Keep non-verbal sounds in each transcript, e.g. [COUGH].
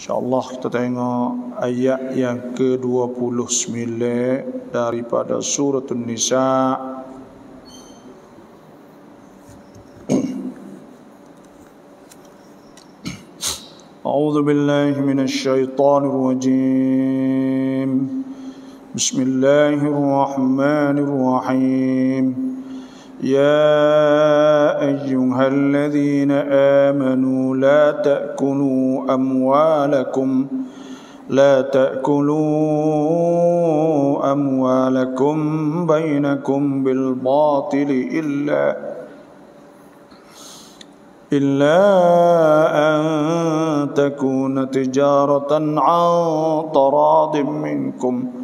InsyaAllah kita tengok ayat yang ke-29 daripada surah An-Nisa. أعوذ بالله من الشيطان الرجيم بسم الله الرحمن الرحيم يا أيها الذين آمنوا لا تأكلوا أموالكم لا تأكلوا أموالكم بينكم بالباطل إلا إلا أن تكون تجارة عن تراض منكم.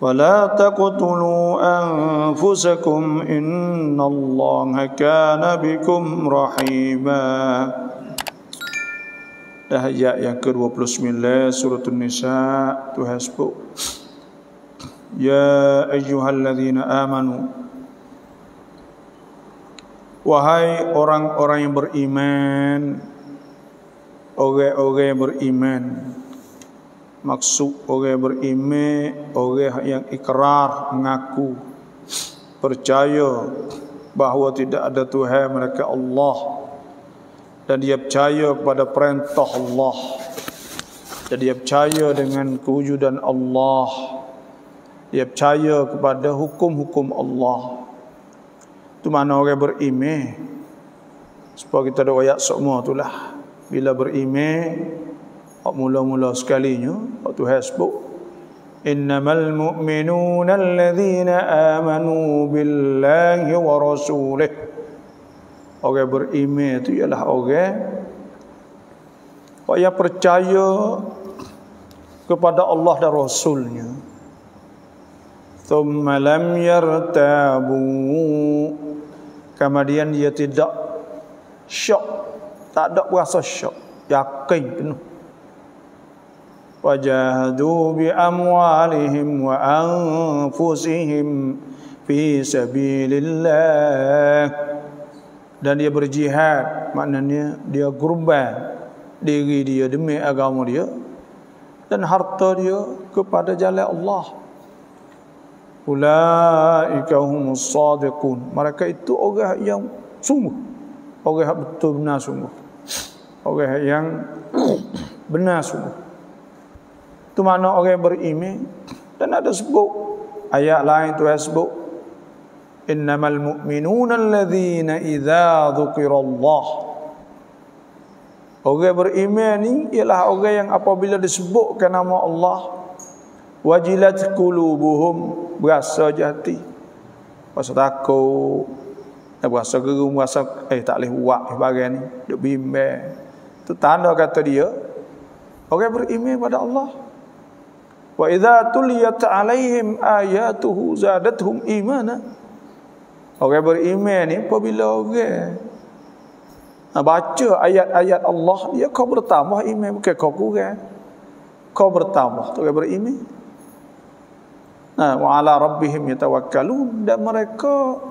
ولا تقتلوا أنفسكم إن الله كان بكم رحيما Dah ayat yang ke-29 surah An-Nisa Tuhan sebut Ya ayyuhalladzina amanu Wahai orang-orang yang beriman Orang-orang yang beriman maksud orang beriman orang yang ikrar mengaku percaya bahawa tidak ada Tuhan mereka Allah. Dan dia percaya kepada perintah Allah. Dan dia percaya dengan kewujudan Allah. Dia percaya kepada hukum-hukum Allah. Itu mana orang beriman. Supaya kita ada ayat semua itulah bila beriman Hak mula-mula sekalinya waktu hasbuk. Innamal mu'minuna alladhina amanu billahi wa rasulih. Orang beriman itu ialah orang yang percaya kepada Allah dan Rasulnya. Thumma lam yartabu. Kemudian dia tidak syok tak ada rasa syok yakin penuh وجاهدوا بأموالهم وأنفسهم في سبيل الله dan dia berjihad maknanya dia kurban diri dia demi agama dia dan harta dia kepada jalan Allah ulaika humus sadiqun mereka itu orang yang sungguh orang yang betul benar sungguh orang yang benar sungguh itu mana orang beriman? Dan ada sebut. Ayat lain tu sebut. Innamal mu'minuna alladhina idza dzukirallah orang beriman ni ialah orang yang apabila disebutkan nama Allah wajilat qulubuhum berasa jati rasa takut. Berasa gerung berasa eh tak boleh buat bagian ni. Duk bimbang. Tu tanda kata dia orang beriman pada Allah Wa idza tuliyat alaihim ayatuhu zadatuhum imana. Orang beriman ni apabila orang nah, baca ayat-ayat Allah dia kau bertambah iman bukan kau kurang. Kau bertambah tu orang beriman. Nah, wa ala rabbihim yatawakkalun dan mereka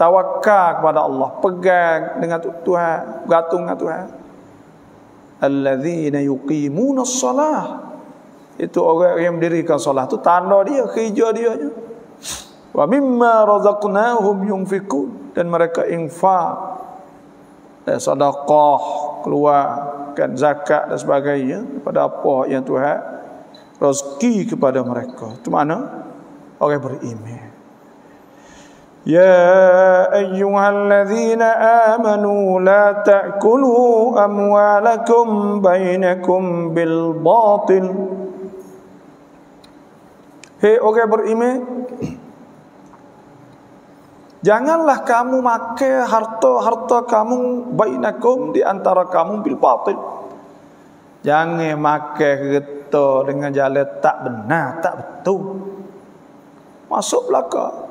tawakal kepada Allah, pegang dengan Tuhan, bergantung dengan Tuhan. Alladzina yuqimuna as-salah itu orang yang mendirikan solat tu tanda dia kerja dia je wa mimma razaqnahum yunfikun dan mereka infak dan sedekah keluarkan zakat dan sebagainya kepada apa yang Tuhan rezeki kepada mereka itu mana orang beriman يا أيها الذين آمنوا لا تأكلوا أموالكم بينكم بالباطل Hei orang beriman Janganlah kamu makan harta-harta kamu bainakum di antara kamu bil batil. Jangan makan harta dengan jalan tak benar, tak betul. Masuk belaka.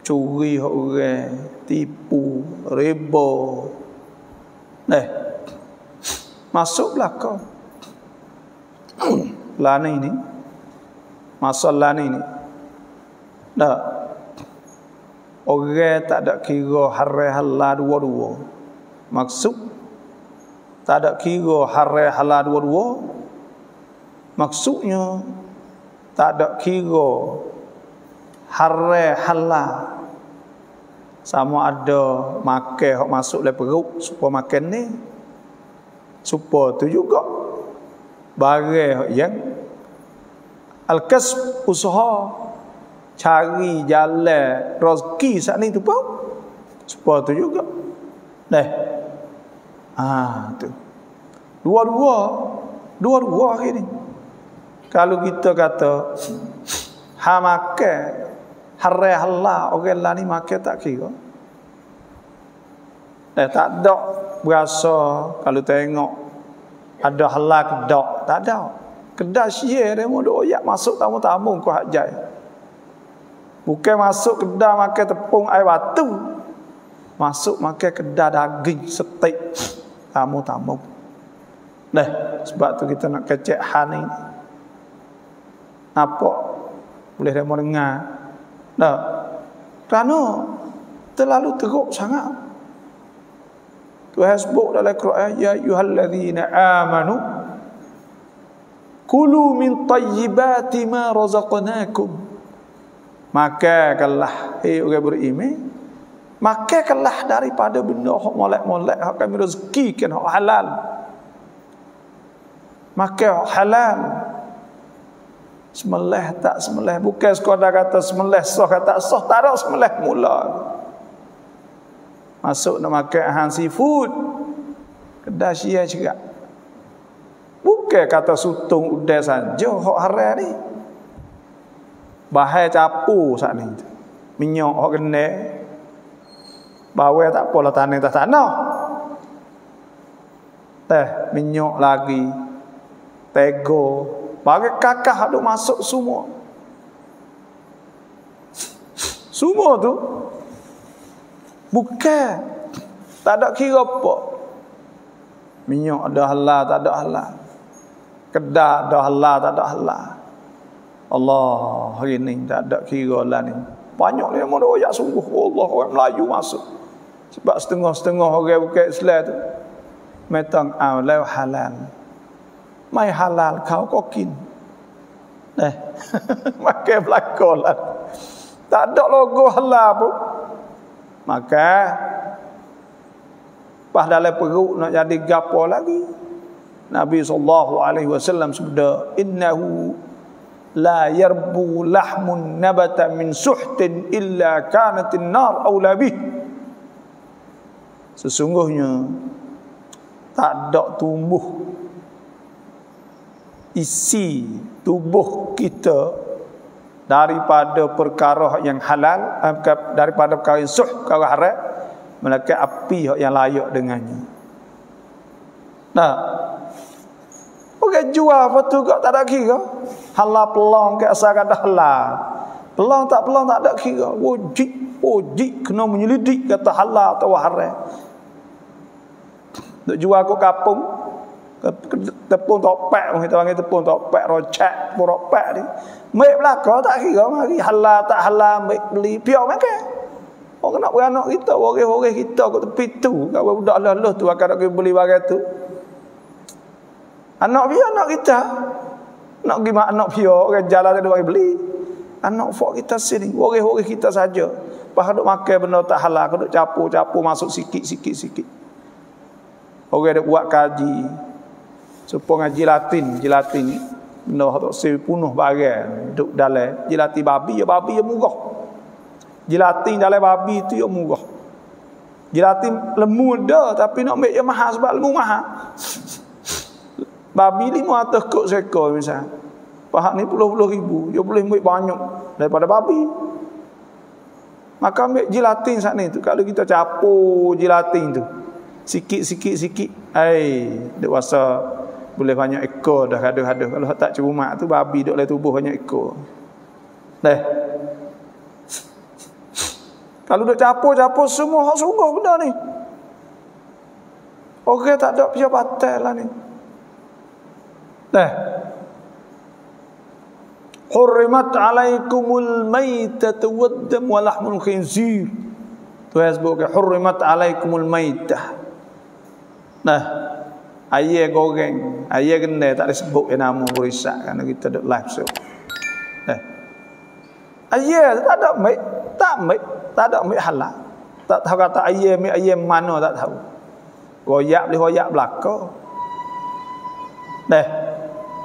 Curi orang, tipu, riba. Eh. Masuk belaka. Lana ini masalah ni ni. Tak. Orang tak ada kira hari halal dua-dua. Maksud tak ada kira haram halal dua-dua. Maksudnya tak ada kira haram halal. Sama ada makan hok masuk le perut supaya makan ni supaya tu juga. Barang yang al-kasb usaha cari jalan rezeki saat ni tu pun supaya tu juga Dah. Ah tu. Dua-dua. Dua-dua hari ni. Kalau kita kata ha makan harai halal orang lain ni makan tak kira. Dah tak ada berasa kalau tengok ada halal kedak, tak ada. Kedak sia dia mau doyak masuk tamu-tamu kau hajai. Bukan masuk kedai makan tepung air batu. Masuk makan kedai daging steak tamu-tamu. Dah sebab tu kita nak kecek hal ni. Apa boleh demo dengar? Dah kerana terlalu teruk sangat. Tuhan sebut dalam Quran ya ayyuhallazina amanu kulu min tayyibati ma razaqnakum makanlah hei orang beriman Makanlah daripada benda hak molek-molek hak kami rezekikan hak halal. Makan hak halal. Semelih tak semelih bukan sekadar kata semelih sah kata sah tak ada semelih mula. Masuk nak makan han seafood. Kedai sia juga. Bukan kata sutung udah saja hak haram ni. Bahaya capu saat ni. Minyak hak kena Bawel tak apalah tanah tak tanah. Teh minyak lagi. Tego. Bagi kakak duk masuk semua. Semua tu. Bukan. Tak ada kira apa. Minyak ada halal, tak ada halal. Kedah ada halal, tak ada halal. Allah hari ni tak ada kira lah ni. Banyak ni yang oyak sungguh. Allah orang Melayu masuk. Sebab setengah-setengah orang bukan Islam tu metang awal halal. Mai halal kau kokin. Eh. [LAUGHS] Makai belakolah. Tak ada logo halal pun. Maka pas dalam perut nak jadi gapo lagi. Nabi sallallahu alaihi wasallam sabda innahu la yarbu lahmun nabata min suhtin illa kanat an-nar awla bih. Sesungguhnya tak ada tumbuh isi tubuh kita daripada perkara yang halal eh, daripada perkara yang suh perkara haram melainkan api yang layak dengannya. Nah Okey jual apa tu kau tak ada kira. Halal pelong ke asal kata halal pelong tak pelong tak ada kira. Wajib wajib kena menyelidik kata halal atau haram Duk jual kat kapung. Tepung topek kita panggil tepung topek tepung ropek ni. Mai belaka tak kira mari halal tak halal mai beli. Piak makan orang nak beranak kita orang-orang kita kat tepi tu. Kat budak laluh tu akan nak beli barang tu anak dia anak kita nak pergi mak anak dia orang jalan ada bagi beli anak fok kita sini orang-orang kita saja pas duk makan benda tak halal duk capur-capur masuk sikit-sikit sikit Orang ada buat kaji. Supaya ngaji Latin, jilatin benda tak sewi punuh barang duk dalam jilati babi ya babi ya murah. Jilatin dalam babi tu ya murah. Jilatin lemu dah tapi nak ambil ya mahal sebab lemu mahal. Babi lima atas kok seekor misal. Pahak ni puluh-puluh ribu. Ya boleh ambil banyak daripada babi. Maka ambil jilatin saat ni tu. Kalau kita capur jilatin tu sikit-sikit sikit ai dak wasa boleh banyak ekor dah ada-ada kalau tak cerumak tu babi duk dalam tubuh banyak ekor dah kalau duk capur-capur semua hak sungguh benda ni Okey tak ada pihak batal lah ni dah Hurrimat alaikumul maitatu waddam wa lahmul khinzir Tu ke hurrimat alaikumul maitah Nah, Ayah goreng, ayah kena tak ada sebut yang nama berisak kerana kita ada live so. Eh. Ayah tak ada mai, tak mai, tak ada mai halal. Tak tahu kata ayah mai ayah mana tak tahu. Royak boleh royak belaka. Deh.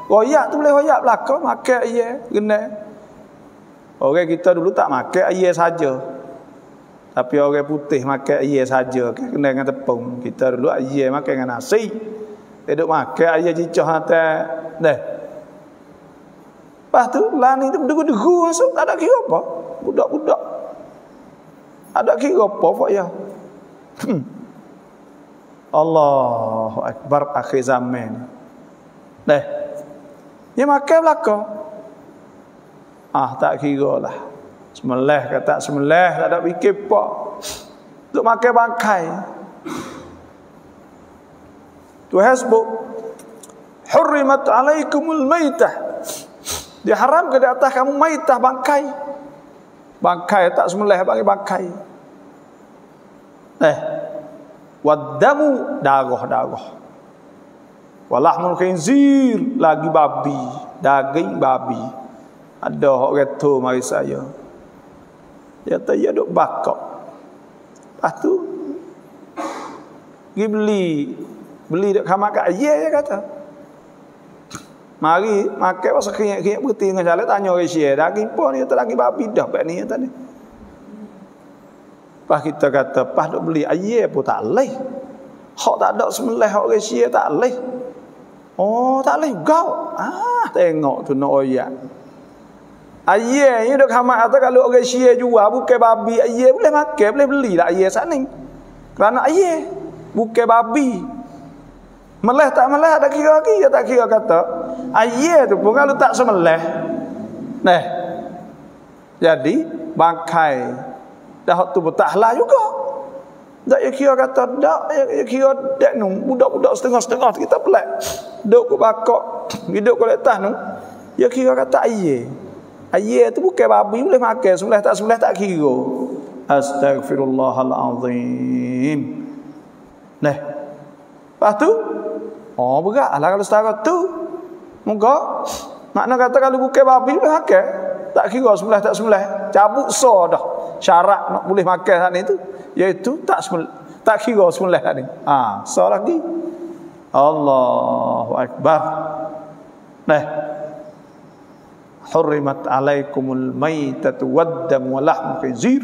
Royak tu boleh royak belaka, makan ayah kena. Orang kita dulu tak makan ayah saja. Tapi orang putih makan ayah saja kena dengan tepung. Kita dulu ayah makan dengan nasi. Dia duduk makan ayah cicah atas. Dah. Lepas tu, lani tu berderu-deru masuk. Tak ada kira apa. Budak-budak. Ada kira apa, Pak Ya? Hmm. Allahu Akbar akhir zaman. Dah. Dia makan belakang. Ah, tak kira lah. Semelah kata semelah, tak ada fikir apa. Untuk makan bangkai. Tuhan sebut Hurrimat alaikumul maitah Diharam ke di atas kamu maitah bangkai Bangkai tak semelah bagi bangkai Eh Wadamu darah-darah Walahmul khinzir Lagi babi Daging babi Ada orang kata mari saya Dia kata ya duk bakok Lepas tu Pergi beli Beli dekat kamar kat ayah dia kata. Mari makan pasal keringat-keringat berhenti dengan jalan tanya orang syia. Daging pun ni lagi babi dah pak ni tadi. Pas kita kata pas dok beli ayah pun tak leh. Hak tak ada semelah hak orang syia tak leh. Oh tak leh gau. Ah tengok tu nak oyak. Ayah ni dok kamar atau kalau orang syia jual bukan babi ayah boleh makan boleh beli lah ayah sana. Kerana ayah bukan babi Meleh tak meleh ada kira lagi ya tak kira kata. Ayah tu pun kalau tak semeleh. Nah. Jadi bangkai dah tu halal juga. Tak ya kira kata tak ya kira dak nu budak-budak setengah-setengah kita pelak. Duk ke bakok, hidup ke letas nu. Ya kira kata ayah. Ayah tu bukan babi boleh makan, semeleh tak semeleh tak kira. Astagfirullahalazim. Nah. Lepas tu Oh berat lah kalau setara tu. Muka. Makna kata kalau bukan babi boleh makan. Tak kira sebelah tak sebelah. Cabut so dah. Syarat nak boleh makan saat ni tu. Iaitu tak. Tak kira sebelah saat ni. Ha, so lagi. Allahu Akbar. Nah. Hurrimat alaikumul maitatu waddam wa lahmu khinzir.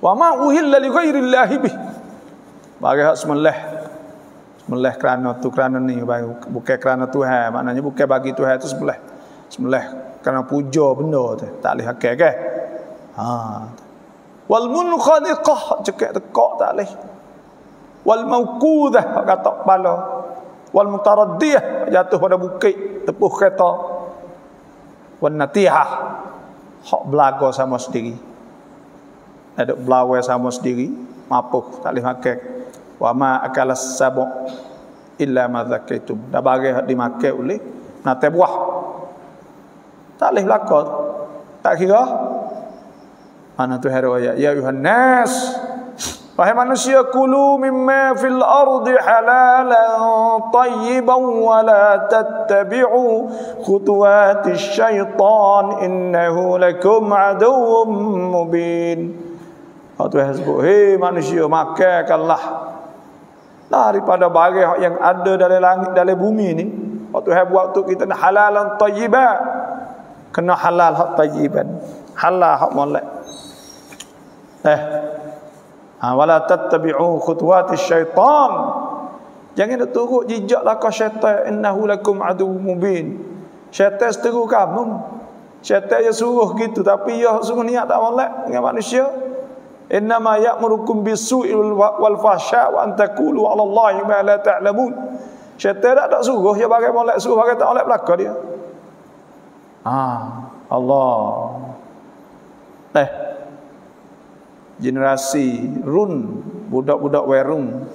Wa ma uhilla li ghairi llahi bih. Bagi hak semelah Sebelah kerana tu kerana ni bukan kerana Tuhan maknanya bukan bagi Tuhan tu sebelah sebelah kerana puja benda tu tak boleh hakik ke ha wal munkhaniqah cekak tekak tak boleh wal mauqudah kata kepala. Wal mutaraddiyah jatuh pada bukit tepuh kereta. Wan natihah hak belaga sama sendiri. Ada belaga sama sendiri mapuh tak boleh hakik wa ma akalas sabu illa ma zakaitum. Dah bagi hak dimakan oleh nate buah. Tak leh belaka tak kira mana tu hero ya ya ayuhan nas. Wahai manusia kulu mimma fil ardi halalan tayyiban wa la tattabi'u khutuwatis syaitan. Innahu lakum aduwwum mubin. Hak tu sebut, hei manusia makanlah daripada barang yang ada dalam langit dalam bumi ni waktu hai buat tu kita nak halalan tayyiban. Kena halal hak tayyiban halal hak molek. Eh. Ha wala tattabi'u khutuwati syaitan. Jangan turut jejak langkah syaitan. Innahu lakum adu mubin. Syaitan seteru kamu syaitan dia suruh gitu tapi dia suruh niat tak molek dengan manusia? Innama ya'murukum bisu'i wal fahsya wa an taqulu 'ala Allahi ma la ta'lamun. Syaitan tak tak suruh dia bagi molek suruh bagi tak molek belaka dia. Ah Allah eh generasi run budak-budak werung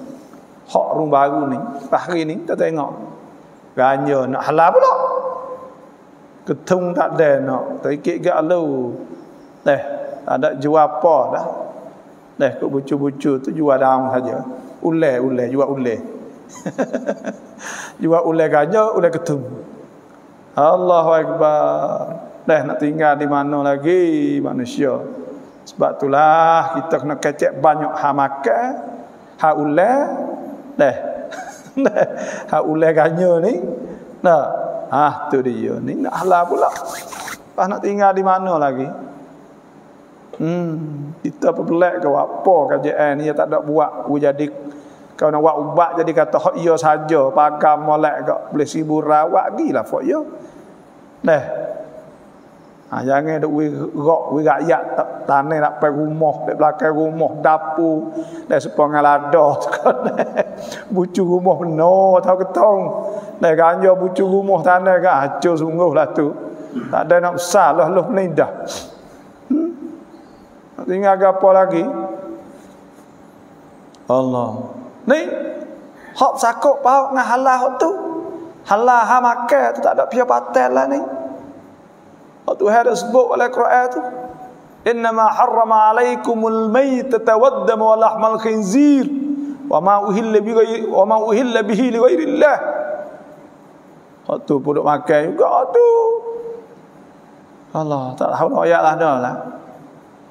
hak run baru ni hari ni kita tengok ganja nak halal pula ketung tak ada nak terikit gak lu eh ada jual apa dah Dah kok bucu-bucu tu jual daun saja. Ulai ulai jual ulai. [LAUGHS] Jual ulai gajah, ulai ketum. Allahu Akbar. Dah nak tinggal di mana lagi manusia. Sebab itulah kita kena kecek banyak ha makan, ha ulai. Dah. [LAUGHS] ha ulai gajah ni. Nah, ah tu dia ni nak halal pula. Pas nak tinggal di mana lagi? Hmm, kita perbelak ke apa kajian ni tak ada buat jadi kau nak buat ubat jadi kata hak ya saja pagam molek ke boleh sibu rawat gilah fok ya. Nah. Ha, jangan duk wi gok wi rakyat tanah nak pergi rumah di belakang rumah dapur dan sepong lada bucu rumah penuh tahu ketong dan ganja bucu rumah tanah ke hancur sungguh lah tu tak ada nak besar lah lu menindah Tinggal apa lagi? Allah. Ni hak sakok pau ngah halal tu. Halal ha makan tu tak ada pia patel lah ni. Hak tu ada sebut oleh Quran tu. Innama harrama alaikumul maytata waddama wa lahmal khinzir wa ma uhilla bi wa ma uhilla bihi li ghairillah. Hak tu pun makan juga tu. Allah tak tahu nak ayat lah dah lah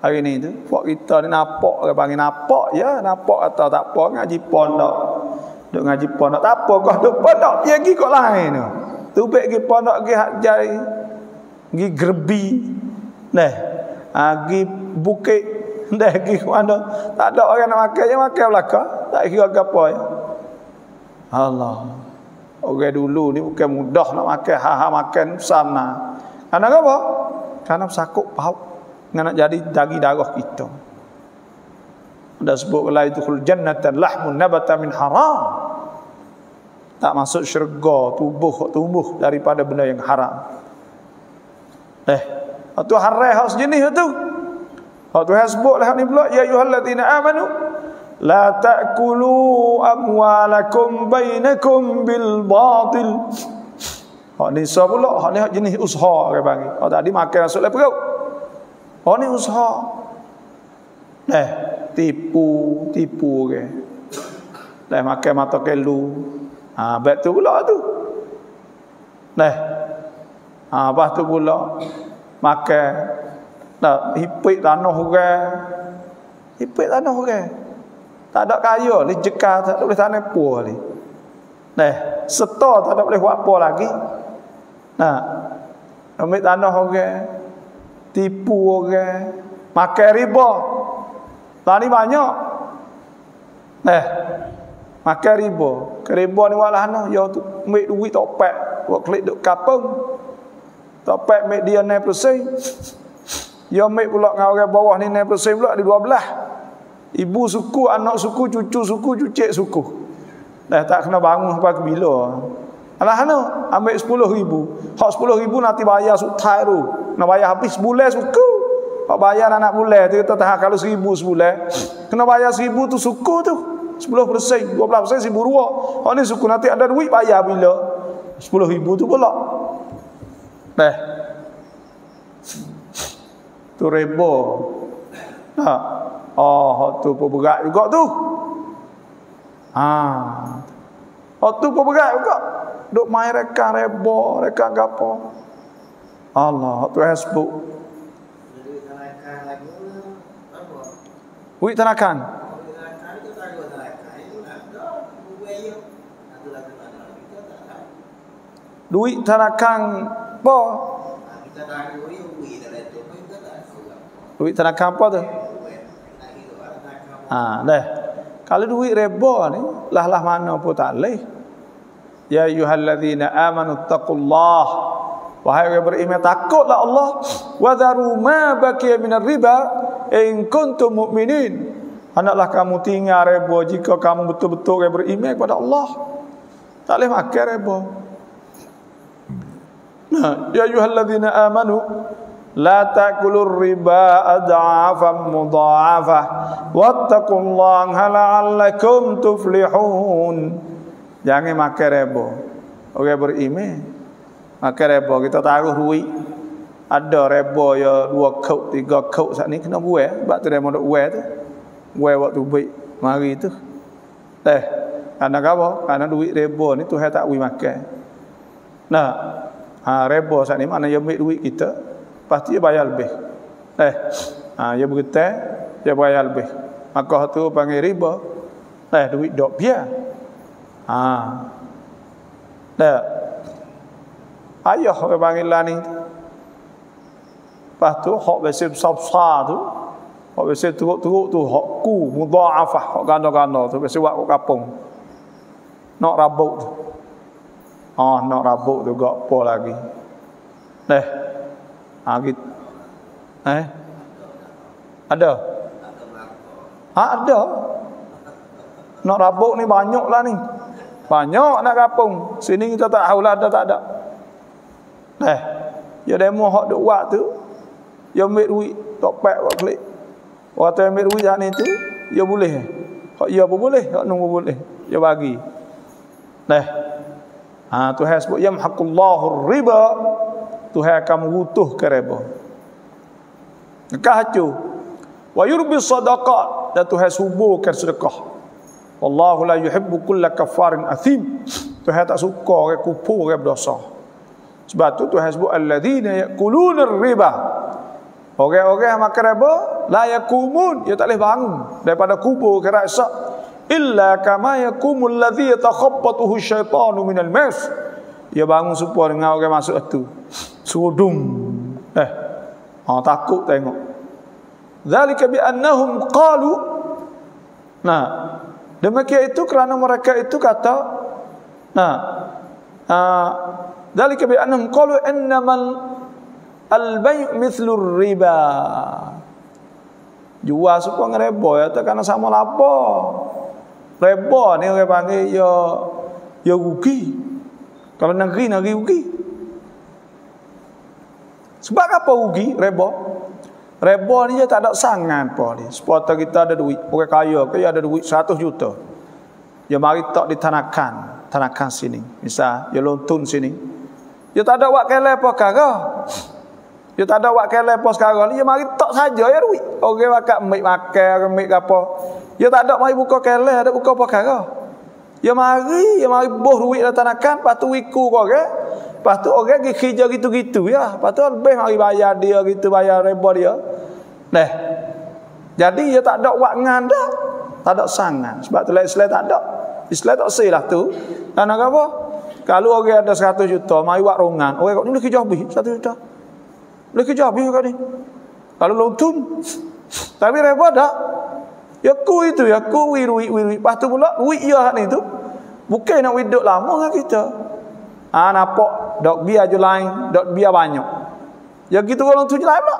hari ni tu buat kita ni nampak ke panggil nampak ya nampak atau tak apa ngaji pondok duk ngaji pondok tak apa kau duk pondok pergi kok lain tu tu baik pergi pondok pergi hak jai pergi gerbi. Nah pergi bukit. [LAUGHS] Dah pergi mana. Tak ada orang nak makan. Yang makan belaka tak kira apa ya. Allah. Orang dulu ni bukan mudah nak makan. Ha-ha makan sana. Karena apa? Karena sakut pauk. Nak jadi daging darah kita. Ada sebut la itu jannatan lahmun nabata min haram. Tak masuk syurga. Tubuh tumbuh daripada benda yang haram. Eh, itu haram hak sejenis itu. Hak tu sebutlah ni pula ya ayyuhallazina amanu la ta'kulu amwalakum bainakum bil batil. Hak ni so pula, hak ni hak jenis usaha ke bagi. Hak tadi makan masuk le perut. Oh ni usaha. Eh, tipu, tipu ke. Dah makan mata kelu. Ha, bet tu pula tu. Dah. Ha, apa tu pula. Makan. Dah, hipik tanah orang. Hipik tanah orang. Tak ada kaya, ni jekar tak boleh tanah pua ni. Dah, setor tak boleh buat apa lagi. Nah, ambil tanah orang tipu orang, makan riba. Tadi banyak. Eh, makan riba. Riba ni walah nah, yo tu ambil duit topek, buat klik duk kapung. Topek ambil dia 9%. Yo ambil pula dengan orang bawah ni 9% pula di 12. Ibu suku, anak suku, cucu suku, cucik suku. Dah tak kena bangun sampai ke bila. Alah no, ambil 10 ribu. Hak 10 ribu nanti bayar sutai tu. Nak bayar habis sebulan suku. Hak bayar anak bulan tu kita tahan kalau seribu sebulan. Kena bayar seribu tu suku tu. 10 persen, 12 persen, seribu dua. Hak ni suku nanti ada duit bayar bila? 10 ribu tu pula. Dah. Tu rebo. Ha. Oh, tu pun berat juga tu. Ha. Hak tu pun berat juga duk main reka rebo reka gapo Allah tu hasbu Wui tanakan Duit tanakan apa? Duit tanakan apa tu? Ah, dah. Kalau duit rebo ni, lah-lah mana pun tak leh. Ya ayyuhalladzina amanu taqullah Wahai yang beriman takutlah Allah wa dharu ma baqiya minar riba in kuntum mu'minin Hendaklah kamu tinggal riba jika kamu betul-betul beriman kepada Allah Tak boleh makan riba Nah, ya ayyuhalladzina amanu la ta'kulur riba ad'afan mudha'afah wattaqullaha la'allakum tuflihun Jangan makan rebo. Orang beriman makan rebo kita taruh duit. Ada rebo ya dua kau, tiga kau saat ni kena buat. Sebab tu dia mau buat tu. Buat waktu baik. Mari tu. Eh, Karena apa? Karena duit rebo ni Tuhan tak boleh makan. Nah, ha, rebo saat ni mana dia ambil duit kita, pasti dia bayar lebih. Eh, ha, dia berkata, dia bayar lebih. Maka tu panggil riba. Eh, duit dok biar. Ha. Dah. Ayah orang panggil lah ni. Lepas tu, hak besar besar tu, hak besar teruk-teruk tu, hak ku, mudha'afah, hak ganda-ganda tu, besar buat kapung. Nak rabuk tu. Oh, nak rabuk tu, gak apa lagi. Dah. Ha, gitu. Eh? Ada? Ha, ada. Nak rabuk ni banyak lah ni. Banyak nak kapung. Sini kita tak tahu lah ada tak ada. Eh, ya demo hak duk buat tu. Ya ambil duit, tok pak buat klik. Orang tu ambil duit sana tu, ya boleh. Hak ya boleh, hak nunggu boleh. Ya bagi. Nah. Ha, Tuhan sebut yamhaqullahu riba. Tuhan akan mengutuh ke riba. Nekah tu. Wa yurbi sadaqat dan Tuhan suburkan sedekah. Wallahu la yuhibbu kulla kafarin athim. Tuhan tak suka orang kufur orang berdosa. Sebab tu Tuhan sebut alladzina yaquluna riba. Orang-orang yang makan riba la yakumun, dia tak boleh bangun daripada kubur ke rasa illa kama yakumul ladzi yatakhabbatuhu syaitanu minal mas. Dia bangun serupa dengan orang masuk itu. Surudum. Eh. Ha, takut tengok. Zalika bi annahum qalu Nah, Demikian itu kerana mereka itu kata nah uh, dalika bi annahum qalu innamal al-bay' mithlu riba jual suka ngerebo ya tak kena sama lapo rebo ni orang panggil ya ya rugi kalau negeri negeri rugi sebab apa rugi rebo Rebo ni dia tak ada sangat apa ni. Supaya kita ada duit. Orang kaya ke ada duit 100 juta. Dia mari tak ditanakan. Tanakan sini. Misal, dia lontun sini. Dia tak ada kele apa kara. Dia tak ada kele apa sekarang ni. Dia mari tak saja ya duit. Orang ambil makan, orang ambil apa. Dia tak ada mari buka kele, ada buka apa kara. Dia mari, dia mari boh duit dalam tanakan. Lepas tu wiku kau ke. Lepas tu orang pergi kerja gitu-gitu ya. Lepas tu lebih mari bayar dia gitu, bayar reba dia. Nah. Jadi dia tak ada wak ngan dah. Tak ada sangan. Sebab tu Islam tak ada. Islam tak sih lah tu. Karena apa? Kalau orang ada 100 juta, mari wak rongan. Orang kata, ni kerja habis 1 juta. Boleh kerja habis kat ni. Kalau lontun. Tapi reba tak. Ya ku itu, ya ku wiru, wiru. Lepas tu pula, wik ya ni tu. Bukan nak widuk lama dengan kita. Ha, nampak dok biar je lain, dok biar banyak. Ya gitu orang tu je lain pula.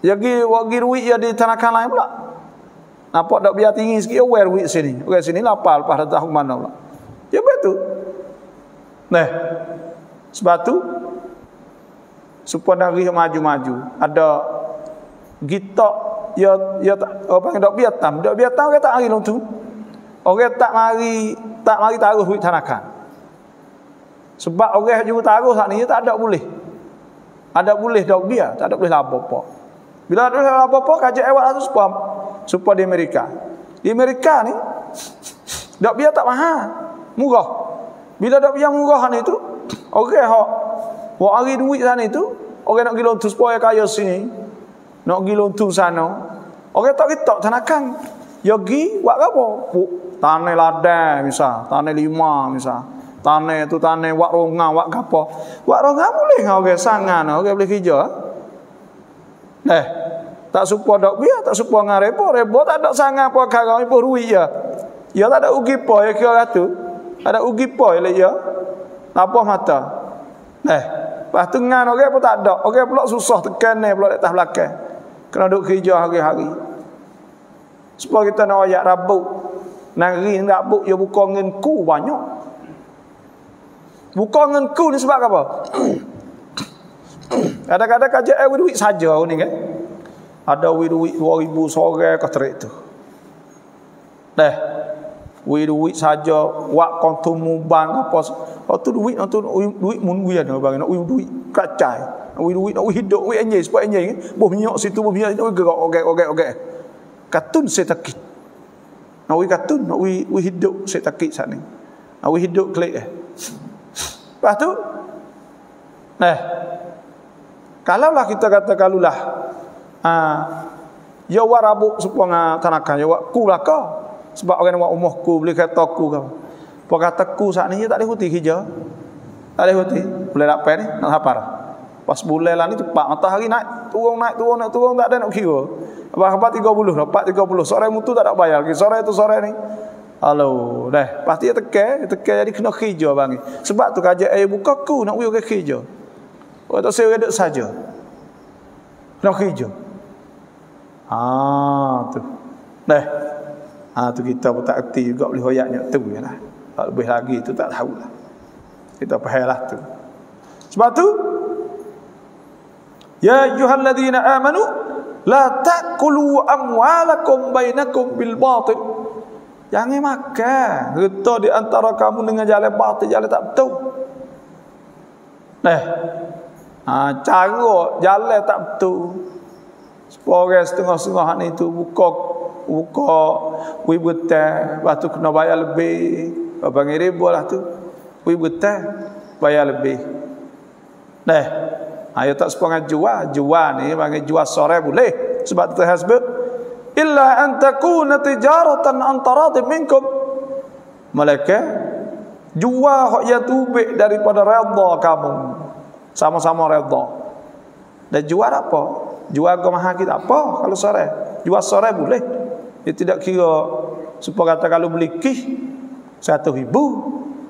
Ya gi wagi duit ya di tanakan lain pula. Nampak dok biar tinggi sikit aware duit sini. Orang sini lapar pada tahu mana pula. Ya betul. Nah. Sebab tu supaya negeri maju-maju ada kita ya ya apa yang dok biar tam, dok biar tam kita hari tu. Orang tak mari tak mari taruh duit tanakan. Sebab orang juga taruh saat ni tak ada boleh. Ada boleh dok dia, tak ada boleh apa-apa. Bila ada boleh apa-apa kajak ewak tu supaya supaya di Amerika. Di Amerika ni [SNIFFS] dok dia tak mahal, murah. Bila dok dia murah ni tu, orang hok wak hari duit sana itu, orang nak gilon tu supaya kaya sini. Nak gilon tu sana. Orang tak kita tanakan. Yogi buat apa? Tanah ladang misal, tanah lima misal. Tanah tu tanah wak ronga wak gapo. Wak ronga boleh ngau ke sangan okey boleh kerja. Eh, tak supo dok biar tak supo ngarepo rebo tak ada sangan apa karang ibu ruwi ya. Ya tak ada ugi po ya kira tu. Ada ugi po ya ya. Apa mata? Eh, pas tengan okey apa tak ada. Okey pula susah tekan ni pula atas belakang. Kena duk kerja hari-hari. Supaya kita nak ayat rabuk. Nari rabuk ya buka dengan ku banyak. Buka dengan ku ni sebab apa? [COUGHS] Kadang-kadang kajian eh duit saja ni kan. Ada duit 2000 sore ke terik tu. Dah. Duit duit saja wak kontu mubang apa. Oh tu duit tu duit mun wi ada bang nak duit kacai. Nak duit nak hidup duit enje sebab kan. Boh minyak situ boh itu gerak ogek ogek ogek. Katun setakit. nak wi katun nak wi wi hidup saya takik sat ni. Nak wi hidup klik eh. Lepas tu eh kalaulah kita kata kalulah ah ya warabu supaya tanakan ya ku belaka. Sebab orang nak umuh ku boleh kata ku kau apa. Kata ku sat ni tak ada huti hijau. Tak ada huti boleh dapat ni? Nak hafal pas bulan lah ni cepat matahari naik turun naik turun naik turun tak ada nak kira. Apa-apa 30 dapat 30 sore mutu tak ada bayar lagi. Sore tu sore ni. Halo dah. Pasti dia tekan tekan jadi kena hijau bang sebab tu kaji air buka ku nak uyuk ke hijau oh tak saya redek saja. Kena hijau ah tu. Dah. Ah tu kita pun tak erti juga boleh hoyaknya. Tu lah. Lebih lagi tu tak tahulah. Kita pahamlah tu. Sebab tu Ya ayyuhalladzina amanu la ta'kulu amwalakum bainakum bil batil. Jangan makan harta di antara kamu dengan jalan batil, jalan tak betul. Nah. Ha, cara jalan tak betul. Sepore setengah-setengah ni tu buka buka wi betul, lepas tu kena bayar lebih. Berapa ribu lah tu. Wi betul, bayar lebih. Nah. Ayo tak sepengah jual, jual ni bagi jual sore boleh. Sebab tu hasbut illa an takuna tijaratan antara minkum. Malaka jual hak ya tubik daripada redha kamu. Sama-sama redha. Dan jual apa? Jual ke mahal kita apa kalau sore? Jual sore boleh. Dia tidak kira supaya kata kalau beli kih satu ribu.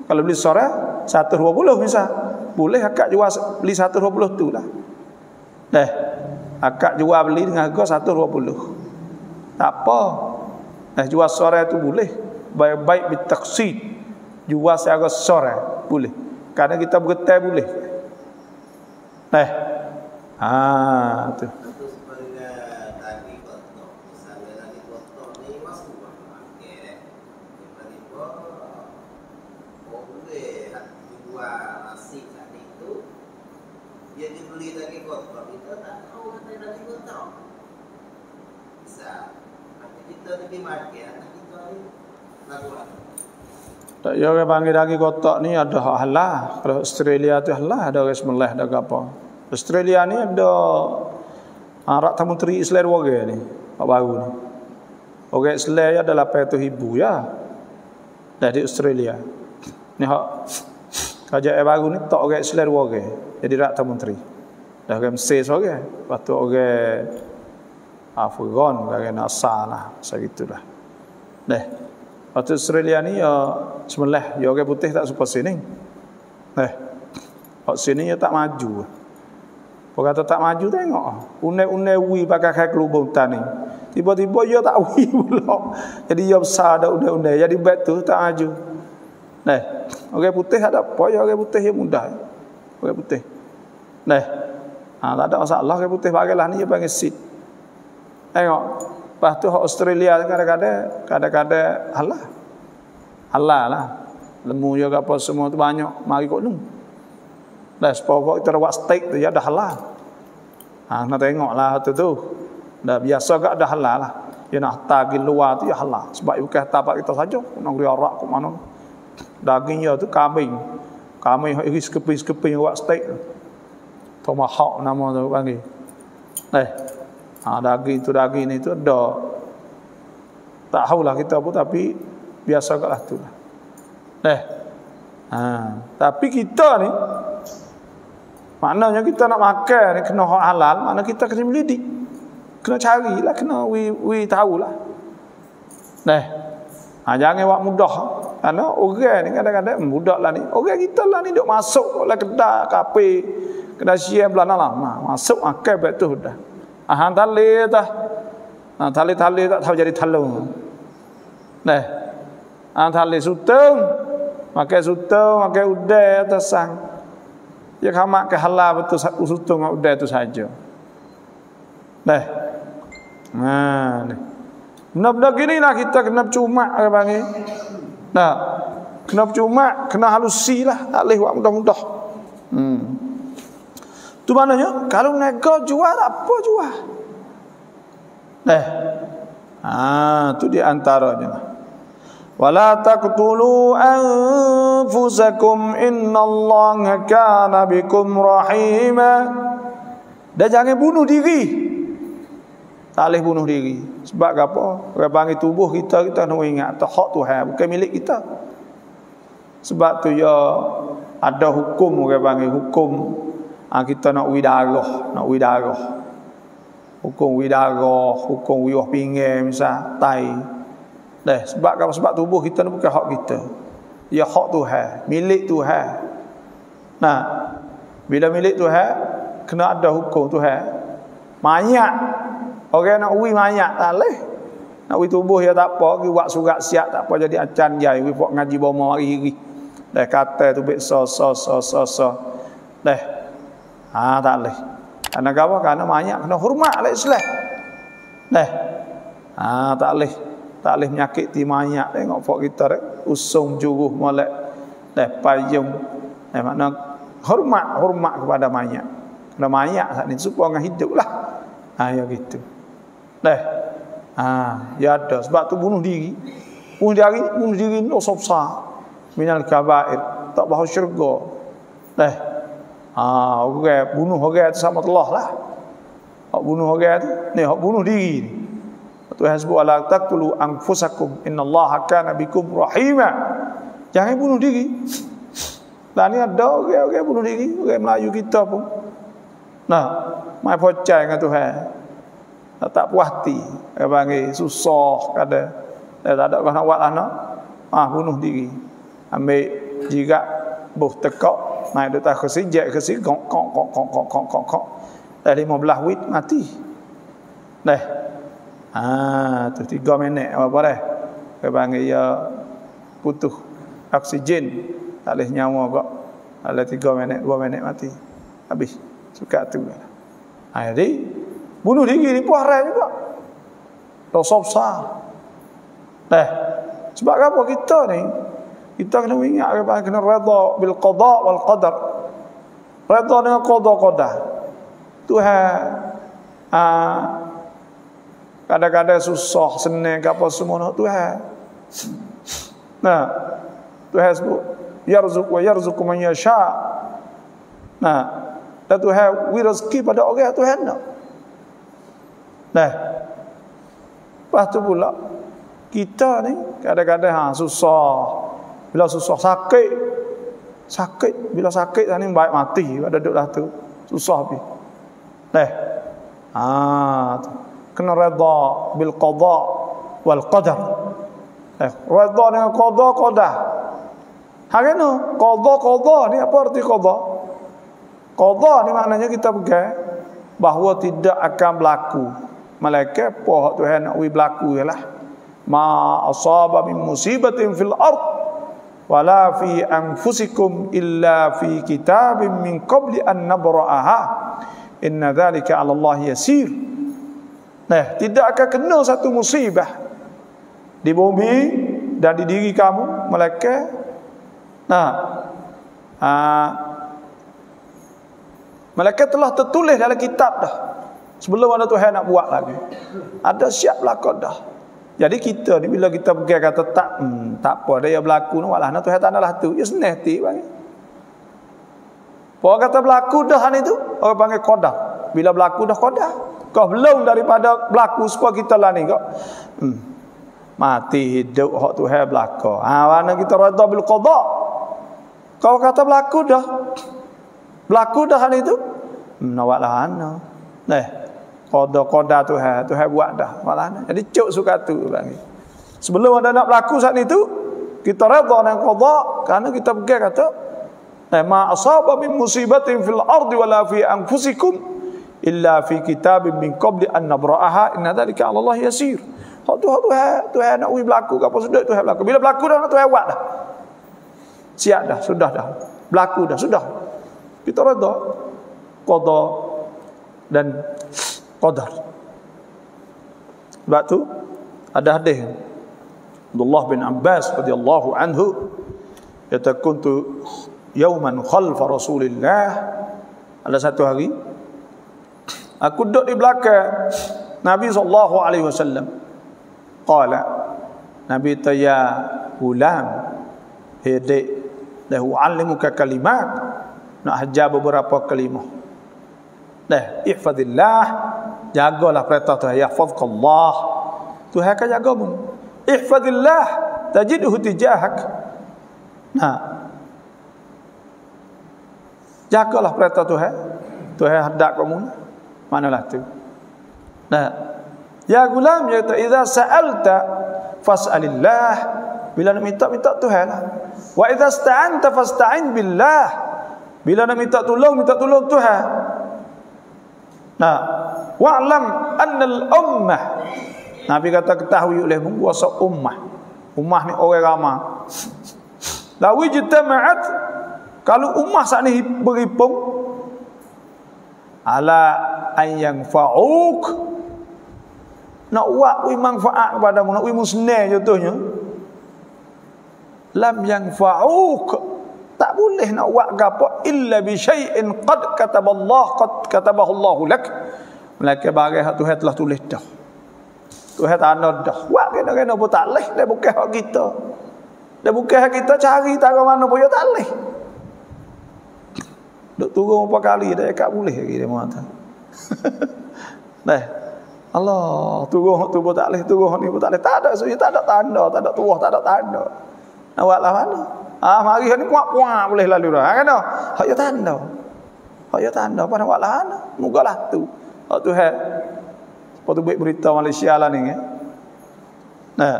Kalau beli sore satu dua puluh misal boleh akak jual beli 120 tu lah. Dah. Akak jual beli dengan harga 120. Tak apa. Dah jual sore tu boleh. Baik-baik bitaksid. Jual secara sore boleh. Karena kita bergetai boleh. Dah. Ha tu. Tak ya orang panggil daging kotak ni ada hak halal. Kalau Australia tu halal, ada orang sembelih ada apa. Australia ni ada arak tamu teri Islam warga ni. Hak baru ni. Orang Islam ada 800 ribu ya. Dari Australia. Ni hak kerajaan baru ni tak orang Islam warga. Jadi rak tamu teri. Dah orang Mesir. Lepas tu orang Afghan, orang Nasar lah. Segitulah. Dah. Waktu Australia ni ya sebelah ya orang putih tak suka sini. Eh. Hak sini ya tak maju. Kau kata tak maju tengok. Une-une wi pakai kai kelubung hutan ni. Tiba-tiba ya tak [LAUGHS] wi pula. Jadi ya besar ada une-une. Jadi bet tu tak maju. Nah, orang putih ada apa ya orang putih yang mudah. Orang putih. Nah. Ha, tak ada masalah orang putih bagailah ni dia panggil seat. Tengok. Lepas tu Australia kadang-kadang kadang-kadang halal. Halal lah. Lemu juga apa semua tu banyak. Mari kok lu. Dah sepuluh kita buat steak tu ya dah halal. Ha, nak tengok lah tu tu. Dah biasa gak dah halal lah. Ya nak tagi luar tu ya halal. Sebab bukan tapak kita saja. Nak beri arak ke mana. Dagingnya tu kambing. Kambing iris keping-keping buat steak tu. Tomahawk nama tu panggil. Eh, ha, daging itu daging itu ada. Tak tahulah kita pun tapi biasa kat lah tu. Eh ha, tapi kita ni maknanya kita nak makan ni kena halal maknanya kita kena melidik. Kena carilah kena we, we tahulah. Eh ha, jangan buat mudah. Kerana orang ni kadang-kadang hmm, budak lah ni. Orang kita lah ni duk masuk lah kedai kafe kedai siap belah lama masuk makan betul dah Ahan tali dah. Nah, tali-tali tak tahu jadi talung. Nah. Ahan tali sutung. Makai sutung, makai udai atas sang. Ya kama ke halal betul sutung udai itu saja. Nah. Nah, ni. Benar-benar gini lah kita kena cuma ke bangi. Nah. Kena cuma, kena halusi lah. Boleh buat mudah-mudah. Hmm. Tu maknanya kalau nego jual apa jual? Eh. Ah, tu di antaranya. ولا تقتلوا أنفسكم إن الله كان بكم رحيما dan jangan bunuh diri tak boleh bunuh diri sebab apa orang panggil tubuh kita kita nak ingat tu hak Tuhan bukan milik kita sebab tu ya ada hukum orang panggil hukum ha, kita nak widarah nak widarah hukum widarah hukum wiwah pinggir misal tai Dah, sebab apa sebab tubuh kita ni bukan hak kita. Ya hak Tuhan, milik Tuhan. Nah, bila milik Tuhan, kena ada hukum Tuhan. Mayat. Orang nak uwi mayat tak leh. Nak uwi tubuh ya tak apa, pergi buat surat siap tak apa jadi acan jai, uwi buat ngaji bomo hari-hari. Dah kata tu so so so so so. Dah. Ha tak leh. Karena apa? Karena mayat kena hormat lah Islam. Dah. Ha tak leh tak boleh menyakit ti mayat tengok fok kita rek usung juruh molek. Dah payung. Eh makna hormat hormat kepada mayat kena mayat saat ni supaya orang hidup lah. Ha ya gitu. Dah ha ya ada. Sebab tu bunuh diri. Bunuh diri bunuh diri dosa besar. Minal kabair. Tak bahawa syurga. Dah ha orang bunuh orang tu sama Allah lah Hak bunuh orang tu ni hak bunuh diri ni Tuhan sebut ala taqtulu anfusakum innallaha kana bikum rahima. Jangan bunuh diri. Lah ni ada orang-orang bunuh diri, orang Melayu kita pun. Nah, mai pocai dengan Tuhan. Tak, puas hati. Dia panggil susah kada. Dia tak ada kau nak buat anak. Ah bunuh diri. Ambil jika buh tekok, mai dia tak kesi jek kesi kok kok kok kok kok kok kok. Dah 15 wit mati. Dah. Ah, tu tiga minit apa dah? Dia panggil ya putus oksigen. Tak boleh nyawa kok. Ada tiga minit, dua minit mati. Habis. Suka tu. Ha, jadi, bunuh diri ni pun haram juga. Dosa besar. Eh, sebab apa kita ni? Kita kena ingat apa kena redha bil qada wal qadar. Redha dengan qada qadar. Tuhan ah Kadang-kadang susah, senang apa semua nak Tuhan. Nah, Tuhan sebut, Yarzuk wa yarzuku man yasha. Nah, dan Tuhan beri rezeki pada orang Tuhan nak. Nah, lepas tu pula, kita ni kadang-kadang ha, susah. Bila susah, sakit. Sakit. Bila sakit, ni baik mati. Pada duduk lah tu. Susah. Nah, ah, tu kena redha bil qada wal qadar eh redha dengan qada qadar hari ni qada qada ni apa arti qada qada ni maknanya kita pegang bahawa tidak akan berlaku malaikat apa Tuhan nak berlaku ialah ma asaba min musibatin fil ard wala fi anfusikum illa fi kitabin min qabli an nabra'aha inna dhalika 'ala Allah yasir Nah, tidak akan kena satu musibah di bumi dan di diri kamu malaikat. Nah, aa, malaikat telah tertulis dalam kitab dah. Sebelum ada Tuhan nak buat lagi. Ada siap lakon dah. Jadi kita ni bila kita pergi kata tak hmm, tak apa dia berlaku ni walah Tuhan tak adalah tu. Ya seneh ti bang. Orang kata berlaku dah ni tu, orang panggil qadar. Bila berlaku dah qadar. Kau belum daripada berlaku supaya kita lah ni kau. Hmm. Mati hidup hak Tuhan berlaku. Ha mana kita redha bil qada. Kau kata berlaku dah. Berlaku dah hal itu. Hmm, nak buatlah ana. Nah. Qada-qada Tuhan, Tuhan buat dah. Malah Jadi cuk suka tu bagi. Sebelum ada nak berlaku saat itu, kita redha dengan qada kerana kita pergi kata, "Ma ma asaba min musibatin fil ardi wala fi anfusikum." illa fi kitabin min qabli an nabra'aha inna dhalika 'ala Allah yasir. Hak tu hak tu tu nak ui berlaku apa sudah tu berlaku. Bila berlaku dah tu buat dah. Siap dah, sudah dah. Berlaku dah, sudah. Kita redha qada dan qadar. Sebab tu ada hadis Abdullah bin Abbas radhiyallahu anhu kata kuntu yauman khalfa Rasulillah ada satu hari Aku duduk di belakang Nabi sallallahu alaihi wasallam. Qala Nabi tu ya gulam hedek dah wa'allimuka kalimat nak hajar beberapa kalimah dah ihfazillah jagalah perintah Tuhan. Yahfazkallah. Tuhan akan jagamu. Ihfazillah. Tajidhu tijahak. Nah. Jagalah perintah Tuhan. Tuhan hadap kamu manalah tu. Nah. Ya gulam ya idza sa'alta fas'alillah. Bila nak minta minta Tuhan lah. Wa idza sta'anta fasta'in billah. Bila nak minta tolong minta tolong Tuhan nah wa'lam anna al-ummah Nabi kata ketahui oleh menguasa ummah. Ummah ni orang ramai la wijtama'at kalau ummah saat ni berhimpun ala an yang fa'uk nak buat wi manfaat kepada mu nak wi musnah contohnya lam yang fa'uk tak boleh nak buat gapo illa bi syai'in qad kataballah qad katabahu Allah lak. Melainkan barang hak Tuhan telah tulis dah. Tuhan tak ada dah. Buat kena-kena pun tak leh. Dia bukan hak kita. Dia bukan hak kita cari tak mana pun dia tak leh. Duk turun berapa kali dah kat boleh lagi dia mengatakan. [LAUGHS] Nah, Allah turun tu pun tak leh turun ni pun tak leh. Tak ada tak ada tanda tak ada tuah tak ada tanda. Nak buat lah mana ah mari ni kuat puak boleh lalu dah kan dah hak ya tanda hak ya tanda apa nak buat lah mana mugalah tu hak tu hai sepatu baik berita Malaysia lah ni eh. nah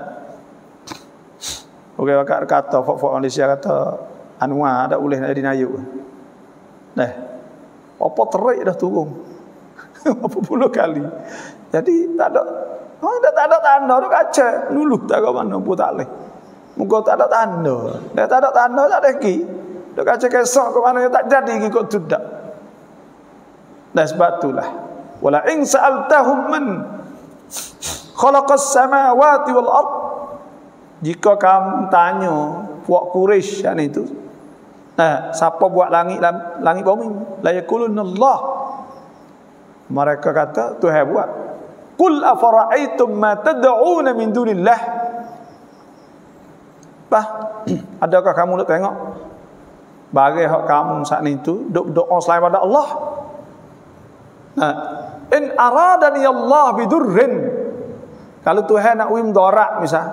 Okey, okay, kata, fok-fok Malaysia kata, Anwar tak boleh nak jadi nayuk. Nah, apa terik dah turun. [LAUGHS] Apa puluh kali. Jadi tak ada Oh, tak ada tanda tu kaca. Dulu tak ke mana pun tak boleh. Muka tak ada tanda. Dah tak ada tanda tak ada lagi. Duk kaca kesok ke mana tak jadi lagi kok tidak. Dan sebab itulah. Wala in sa'altahum man khalaqas samawati wal ard. Jika kamu tanya puak Quraisy yang itu, Nah, siapa buat langit langit bumi? La yakulunallah. Mereka kata Tuhan buat. Qul afara'aytum ma tad'un min dunillah? Bah, adakah kamu nak tengok? Bagi hak kamu saat itu duk doa selain pada Allah? Nah, in aradani Allah bidurrin. Kalau Tuhan nak wim dorak misal,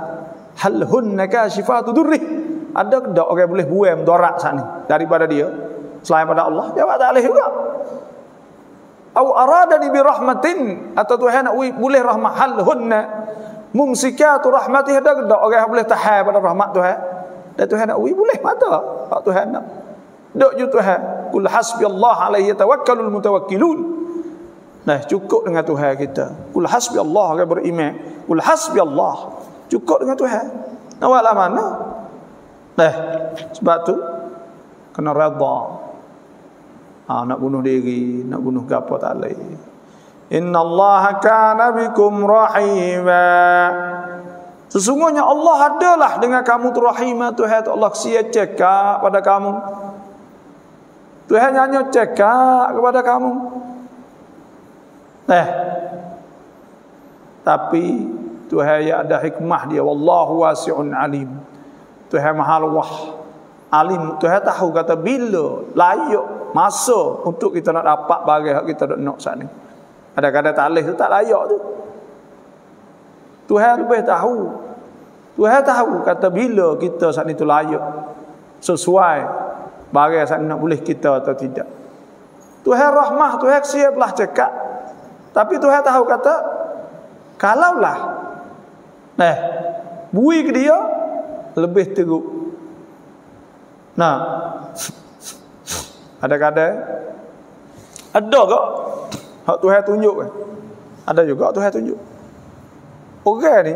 hal hunna kashifatu durri ada tak orang boleh buang dorak sana daripada dia? Selain pada Allah jawab tak boleh juga. Au aradani bi rahmatin atau Tuhan nak boleh rahmat. Hal hunna mumsikatu rahmati ada tak orang boleh tahan pada rahmat Tuhan. Dan Tuhan nak boleh mata. Tak Tuhan nak. Dok ju Tuhan. Kul hasbi Allah alaihi tawakkalul mutawakkilun. Nah cukup dengan Tuhan kita. Kul hasbi Allah orang beriman. Kul hasbi Allah cukup dengan Tuhan. Nak buat mana? Nah, sebab tu kena redha. Ha, nak bunuh diri, nak bunuh gapo tak leh. Inna Allah kana bikum rahima. Sesungguhnya Allah adalah dengan kamu tu rahimah Tuhan tu Allah sia cekak pada kamu. Tuhan hanya cekak kepada kamu. Eh. Tapi Tuhan ya ada hikmah dia wallahu wasi'un alim. Tuhan Maha Luah. Alim Tuhan tahu kata bila layak masa untuk kita nak dapat bagi hak kita nak saat ni. Ada kata tak leh tu tak layak tu. Tuhan lebih tahu. Tuhan tahu kata bila kita saat ni tu layak sesuai bagi saat nak boleh kita atau tidak. Tuhan rahmah, Tuhan siaplah cekak. Tapi Tuhan tahu kata kalaulah eh bui ke dia lebih teruk. Nah. Ada kata ada ke hak Tuhan tunjuk kan? Ada juga Tuhan tunjuk. Orang ni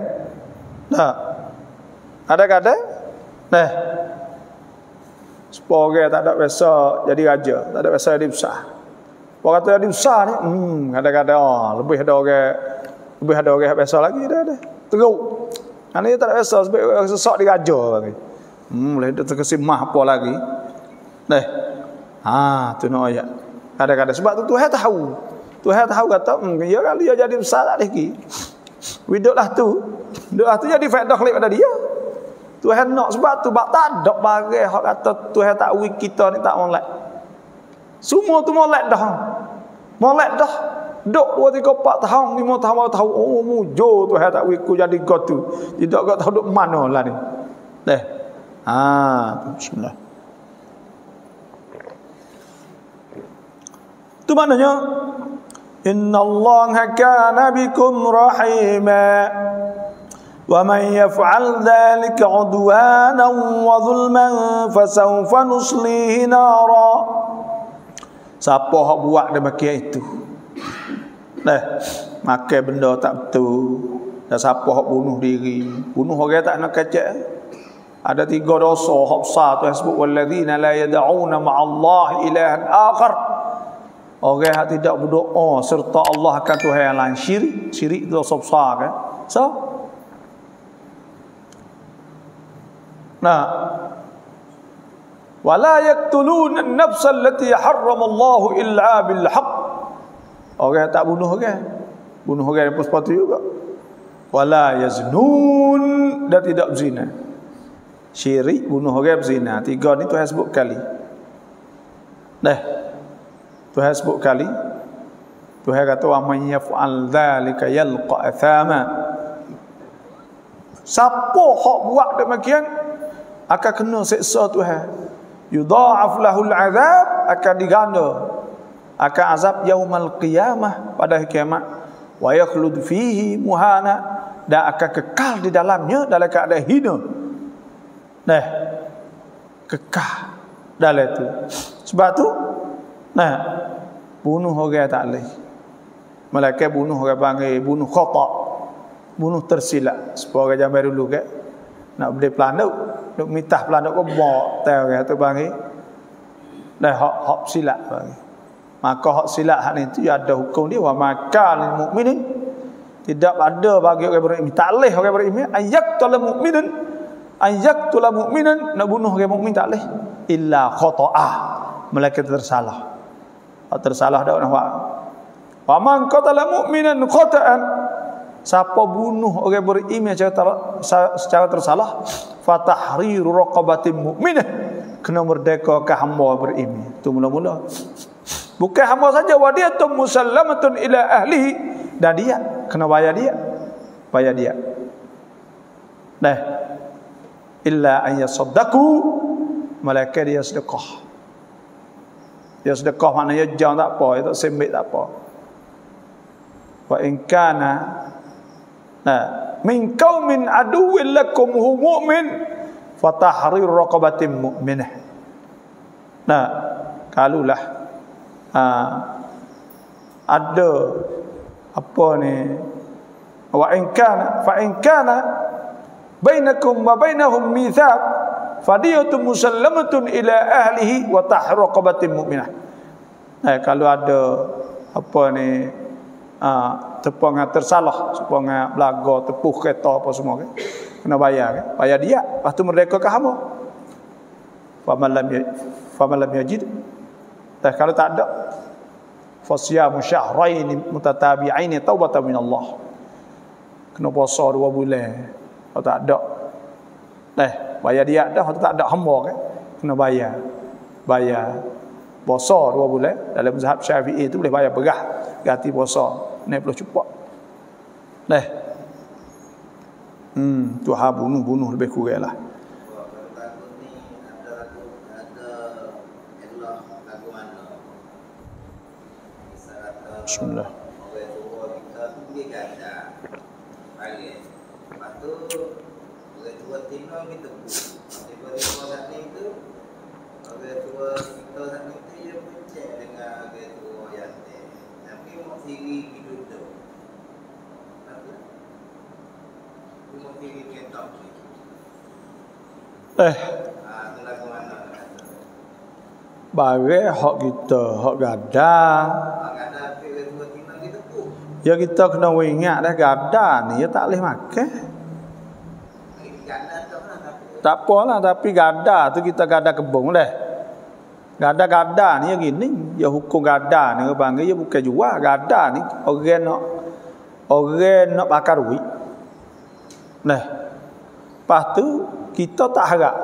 nah. Ada kata nah. Supaya orang tak ada biasa jadi raja, tak ada biasa jadi besar. Orang kata jadi besar ni, hmm, ada-ada oh, lebih ada orang lebih ada orang biasa lagi dah dah. Teruk. Kan dia tak ada biasa sebab sesak dia raja lagi. Hmm, boleh dia terkesih mah apa lagi. Deh. Ha, tu nak ayat. Kadang-kadang sebab tu Tuhan tahu. Tuhan tahu kata, hmm, ya kalau dia jadi besar tak lagi. Widuklah tu. Doa tu jadi faedah klik pada dia. Tuhan nak sebab tu bak tak ada barang hak kata Tuhan tak wik kita ni tak molek. Semua tu molek dah. Molek dah. Dok dua tiga empat tahun, lima tahun, tahun. Oh, mujo Tuhan tak wik ku jadi god tu. Tidak kau tahu duk mana lah ni. Deh. Ha, bismillah. Tu maknanya Inna Allah kana bikum rahimah ومن يفعل ذلك عدوانا وظلما فسوف نصليه نارا siapa hak buat demikian itu nah makan benda tak betul dan siapa hak bunuh diri bunuh orang tak nak kacak ada tiga dosa hak besar tu sebut walladzina la yad'una ma'allah ilahan akhar orang yang tidak berdoa serta Allah akan Tuhan yang lain syirik syirik itu dosa besar kan so Nah. Wala yaqtulun an-nafs allati harrama Allah illa bil haqq. Orang tak bunuh orang. Bunuh orang pun sepatu juga. Wala yaznun dan tidak berzina. Syirik bunuh orang berzina. Tiga ni Tuhan sebut kali. Dah. Tuhan sebut kali. Tuhan kata wa man yaf'al dzalika yalqa athama. Siapa hak buat demikian akan kena seksa Tuhan yudha'af lahul azab akan diganda akan azab yaumal qiyamah pada hari kiamat wa yakhlud fihi muhana dan akan kekal di dalamnya dalam keadaan hina nah kekal dalam itu sebab tu nah bunuh orang tak boleh. Malaikat bunuh orang panggil bunuh khata bunuh tersilap. Sebab orang zaman dulu kan nak beli pelanduk nak mitah pelanduk ko bok tahu ke tu bang dah hak hak silap bang maka hak silap hak ni tu ada hukum dia. Wa maka lil mukminin tidak ada bagi orang beriman. Tak leh orang beriman. Ayak tul mukminin ayak tul mukminin nak bunuh orang mukmin tak leh. Illa khata'ah malaikat tersalah tersalah dak nak buat wa man qatala mu'minan khata'an Siapa bunuh orang beriman secara, secara tersalah fatahriru raqabatin mu'minah kena merdeka ke hamba beriman. Itu mula-mula. Bukan hamba saja wadiyatun musallamatun ila ahlihi dan dia kena bayar dia. Bayar dia. Nah. Illa an yasaddaqu malaikat dia sedekah. Dia sedekah maknanya jangan tak apa, itu sembik tak apa. Wa in kana Nah, min qaumin aduwwin lakum hu mu'min fatahrir raqabatin mu'minah. Nah, kalulah uh, ada apa ni wa in kana fa in kana bainakum wa bainahum mithaq fadiyatun musallamatun ila ahlihi wa tahrir raqabatin mu'minah. Nah, kalau ada apa ni uh, tepung tersalah supang belaga tepuh kereta apa semua kan kena bayar kan bayar dia lepas tu merdeka ke hamba famalam ya famalam yajid. Dah kalau tak ada fasyamu syahrain mutatabi'ain taubatan min Allah kena puasa dua bulan. Kalau tak ada dah bayar dia dah kalau tak ada hamba kan kena bayar bayar puasa dua bulan dalam mazhab Syafi'i itu boleh bayar berah ganti puasa naik puluh cepat Dah. Hmm, tu ha bunuh-bunuh lebih kurang lah. Bismillah. Eh. Bare hak kita, hak gada. Ya kita kena ingat dah gada ni ya tak boleh makan. Tak apalah tapi gada tu kita gada kebun dah. Gada-gada ni ya gini, ya hukum gada ni panggil ya bukan jual gada ni orang nak orang nak bakar duit. Nah, Lepas tu kita tak harap.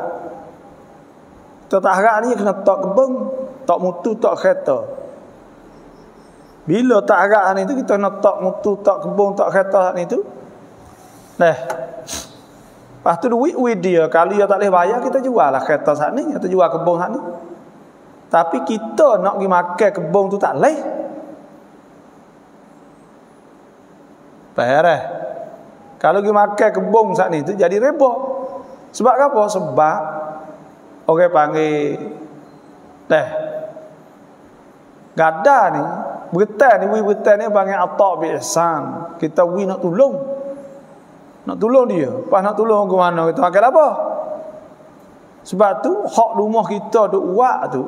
Kita tak harap ni kena tak kebun, tak mutu, tak kereta. Bila tak harap ni tu kita nak tak mutu, tak kebun, tak kereta ni tu. Nah. Lepas tu duit duit dia kalau dia tak boleh bayar kita jual lah kereta saat ni atau jual kebun saat ni. Tapi kita nak pergi makan tu tak boleh. Faham Kalau pergi makan kebun saat ni tu jadi reba. Sebab apa? Sebab orang panggil dah gada ni bergetar ni wi bergetar ni panggil atak bi ihsan. Kita wi nak tolong. Nak tolong dia. Pas nak tolong ke mana kita makan apa? Sebab tu hak rumah kita duk buat tu.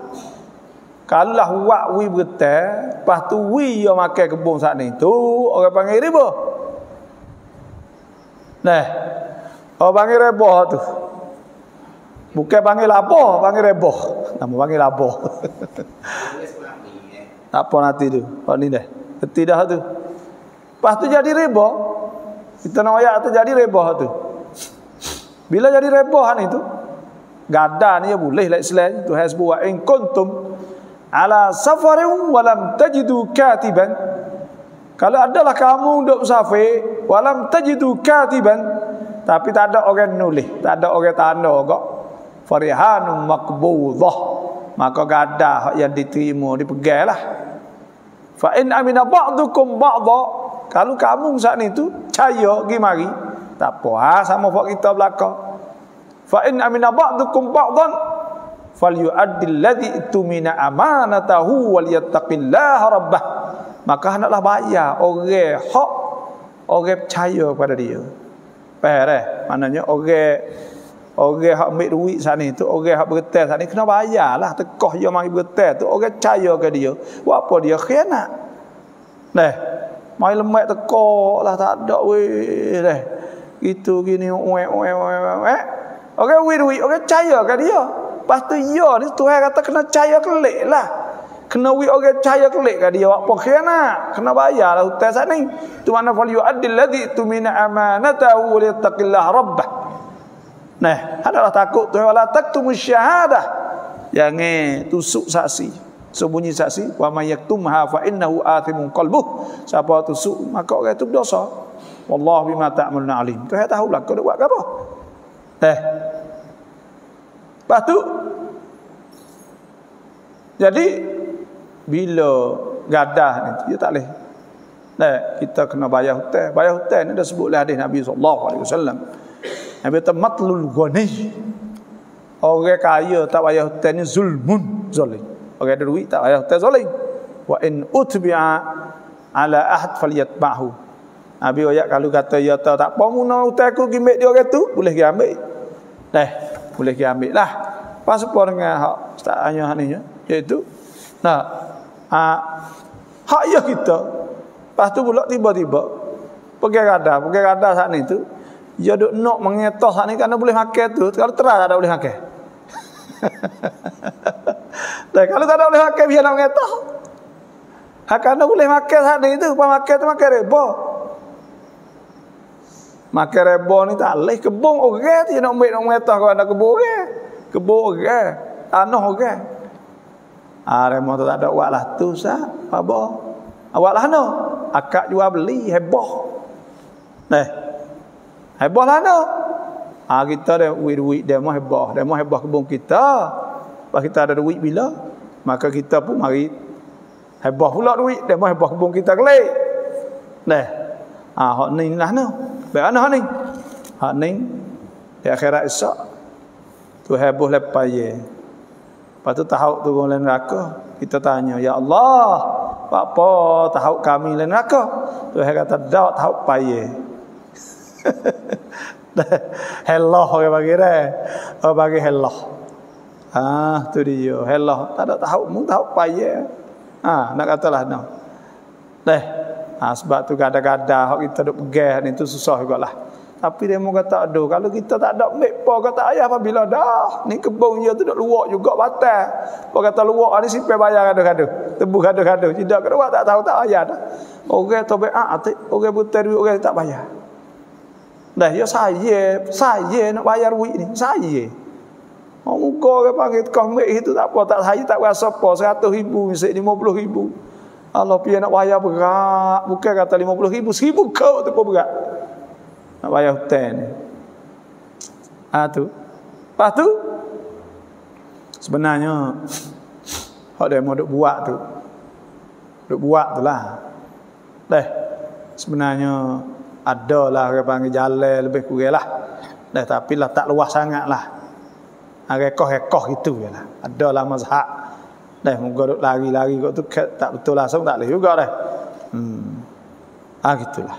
Kalau lah buat wi bergetar, pas tu wi yo makan kebun saat ni tu orang panggil riba. Nah. Oh panggil reboh tu. Bukan panggil apa, panggil reboh. Nama panggil apa? apa nanti tu? Oh ni dah. Tidak tu. Lepas tu jadi reboh. Kita nak ayat tu jadi reboh tu. Bila jadi reboh ni tu, gada ni ya boleh lah Islam. Tu hasbu wa in kuntum ala safarin walam tajidu katiban kalau adalah kamu duduk musafir, walam tajidu katiban, tapi tak ada orang nulis, tak ada orang tanda kok. Farihanum maqbudah. Maka gadah yang diterima dipegailah. Fa in amina ba'dukum ba'dha, kalau kamu saat itu percaya pergi mari, tak ha, sama kita belaka. Fa in amina ba'dukum ba'dhan falyu'addil ladzi tumina amanatahu wal yattaqillaha rabbah. Maka hendaklah bayar orang hak orang percaya pada dia. Faham eh maknanya orang orang hak ambil duit sana tu orang hak bergetar sana kena bayarlah. Tekoh dia mari bergetar tu orang percaya ke dia apa dia? Khianat. Nah mai lemak teko lah tak ada weh deh itu gini oe oe oe oe Orang wih duit, orang percaya ke dia. Lepas tu, ya ni Tuhan kata kena percaya kelik lah. Kena wi orang cahaya kelik ke dia apa khianat. Kena bayar lah hutang saat ni. Tu mana fal yu'addil ladzi tumina amanatahu wa yattaqillah rabbah. Nah, adalah takut tu wala taktumu syahadah. Jangan tusuk saksi. Sembunyi saksi wa may yaktumha fa innahu athimun qalbuh. Siapa tusuk maka orang itu berdosa. Wallahu bima ta'maluna alim. Tu tahu lah kau buat apa. Eh. Lepas tu jadi bila gadah ni dia tak boleh. Nah kita kena bayar hutang. Bayar hutang ni dah sebut oleh hadis Nabi wasallam. Nabi kata matlul ghani orang kaya tak bayar hutang ni zulmun zalim. Orang ada duit tak bayar hutang zalim. Wa in utbi'a ala ahad falyatba'hu. Nabi ayat kalau kata ya tak apa guna hutang aku gimbik dia orang tu boleh dia ambil. Dah boleh dia ambil lah. Pas dengan hak tak hanya ni ya. Iaitu nah ha, hak ya kita lepas tu pula tiba-tiba pergi rada pergi rada saat ni tu dia duk nak mengetos saat ni kerana boleh makan tu kalau terang tak ada boleh makan [LAUGHS] Dan kalau tak ada boleh makan biar nak mengetos. Ha, kerana boleh makan saat ni tu apa makan tu makan reba makan reba ni tak boleh kebun orang tu nak ambil nak mengetos kalau ada kebun orang kebun orang tanah orang Ah remo tu tak ada buat lah tu sah. Apa? Awak lah no. Akak jual beli heboh. Nah. Heboh lah no. Ah kita ada duit-duit dia mau heboh. Dia mau heboh kebun kita. Pas kita ada duit bila? Maka kita pun mari heboh pula duit. Dia mau heboh kebun kita kelik. Nah. Ah hak ni lah no. Baik mana hak ni? Hak ni di akhirat esok. Tu heboh lepas ye. Lepas tu tahu turun dalam neraka. Kita tanya, Ya Allah, apa tahu kami dalam neraka? Tuhan kata, tak tahu payah. [LAUGHS] hello orang bagi dah. Orang bagi hello. Ah, tu dia. Hello. Tak ada tahu, mu tahu payah. Ah, nak katalah no. Deh. Ah, sebab tu kadang-kadang kita duk pegang ni tu susah juga lah. Tapi dia mau kata ada. Kalau kita tak ada ambil apa kata ayah apabila dah. Ni kebun dia tu duk luak juga batal. Apa kata luak ni simpan bayar gaduh-gaduh. Tebu gaduh-gaduh. Tidak kena tak tahu tak ayah dah. Orang tu be'a atik. Orang buta duit orang tak bayar. Dah ya saya, saya nak bayar duit ni, saya. Mau muka ke panggil kau itu tak apa, tak saya tak rasa apa, seratus ribu, misalnya lima ribu. Allah pia nak bayar berat, bukan kata lima puluh ribu, seribu kau tu pun berat. Nak bayar hutan ni. Ha tu. Lepas tu, sebenarnya, hak dia mau duk buat tu. Duk buat tu lah. Deh, sebenarnya, ada lah orang panggil jalan lebih kurang lah. Dah tapi lah tak luas sangat lah. Ha, rekoh-rekoh gitu je lah. Ada lah mazhab. Dah duk lari-lari kok tu tak betul lah. tak boleh juga dah. Hmm. Ah ha, gitulah.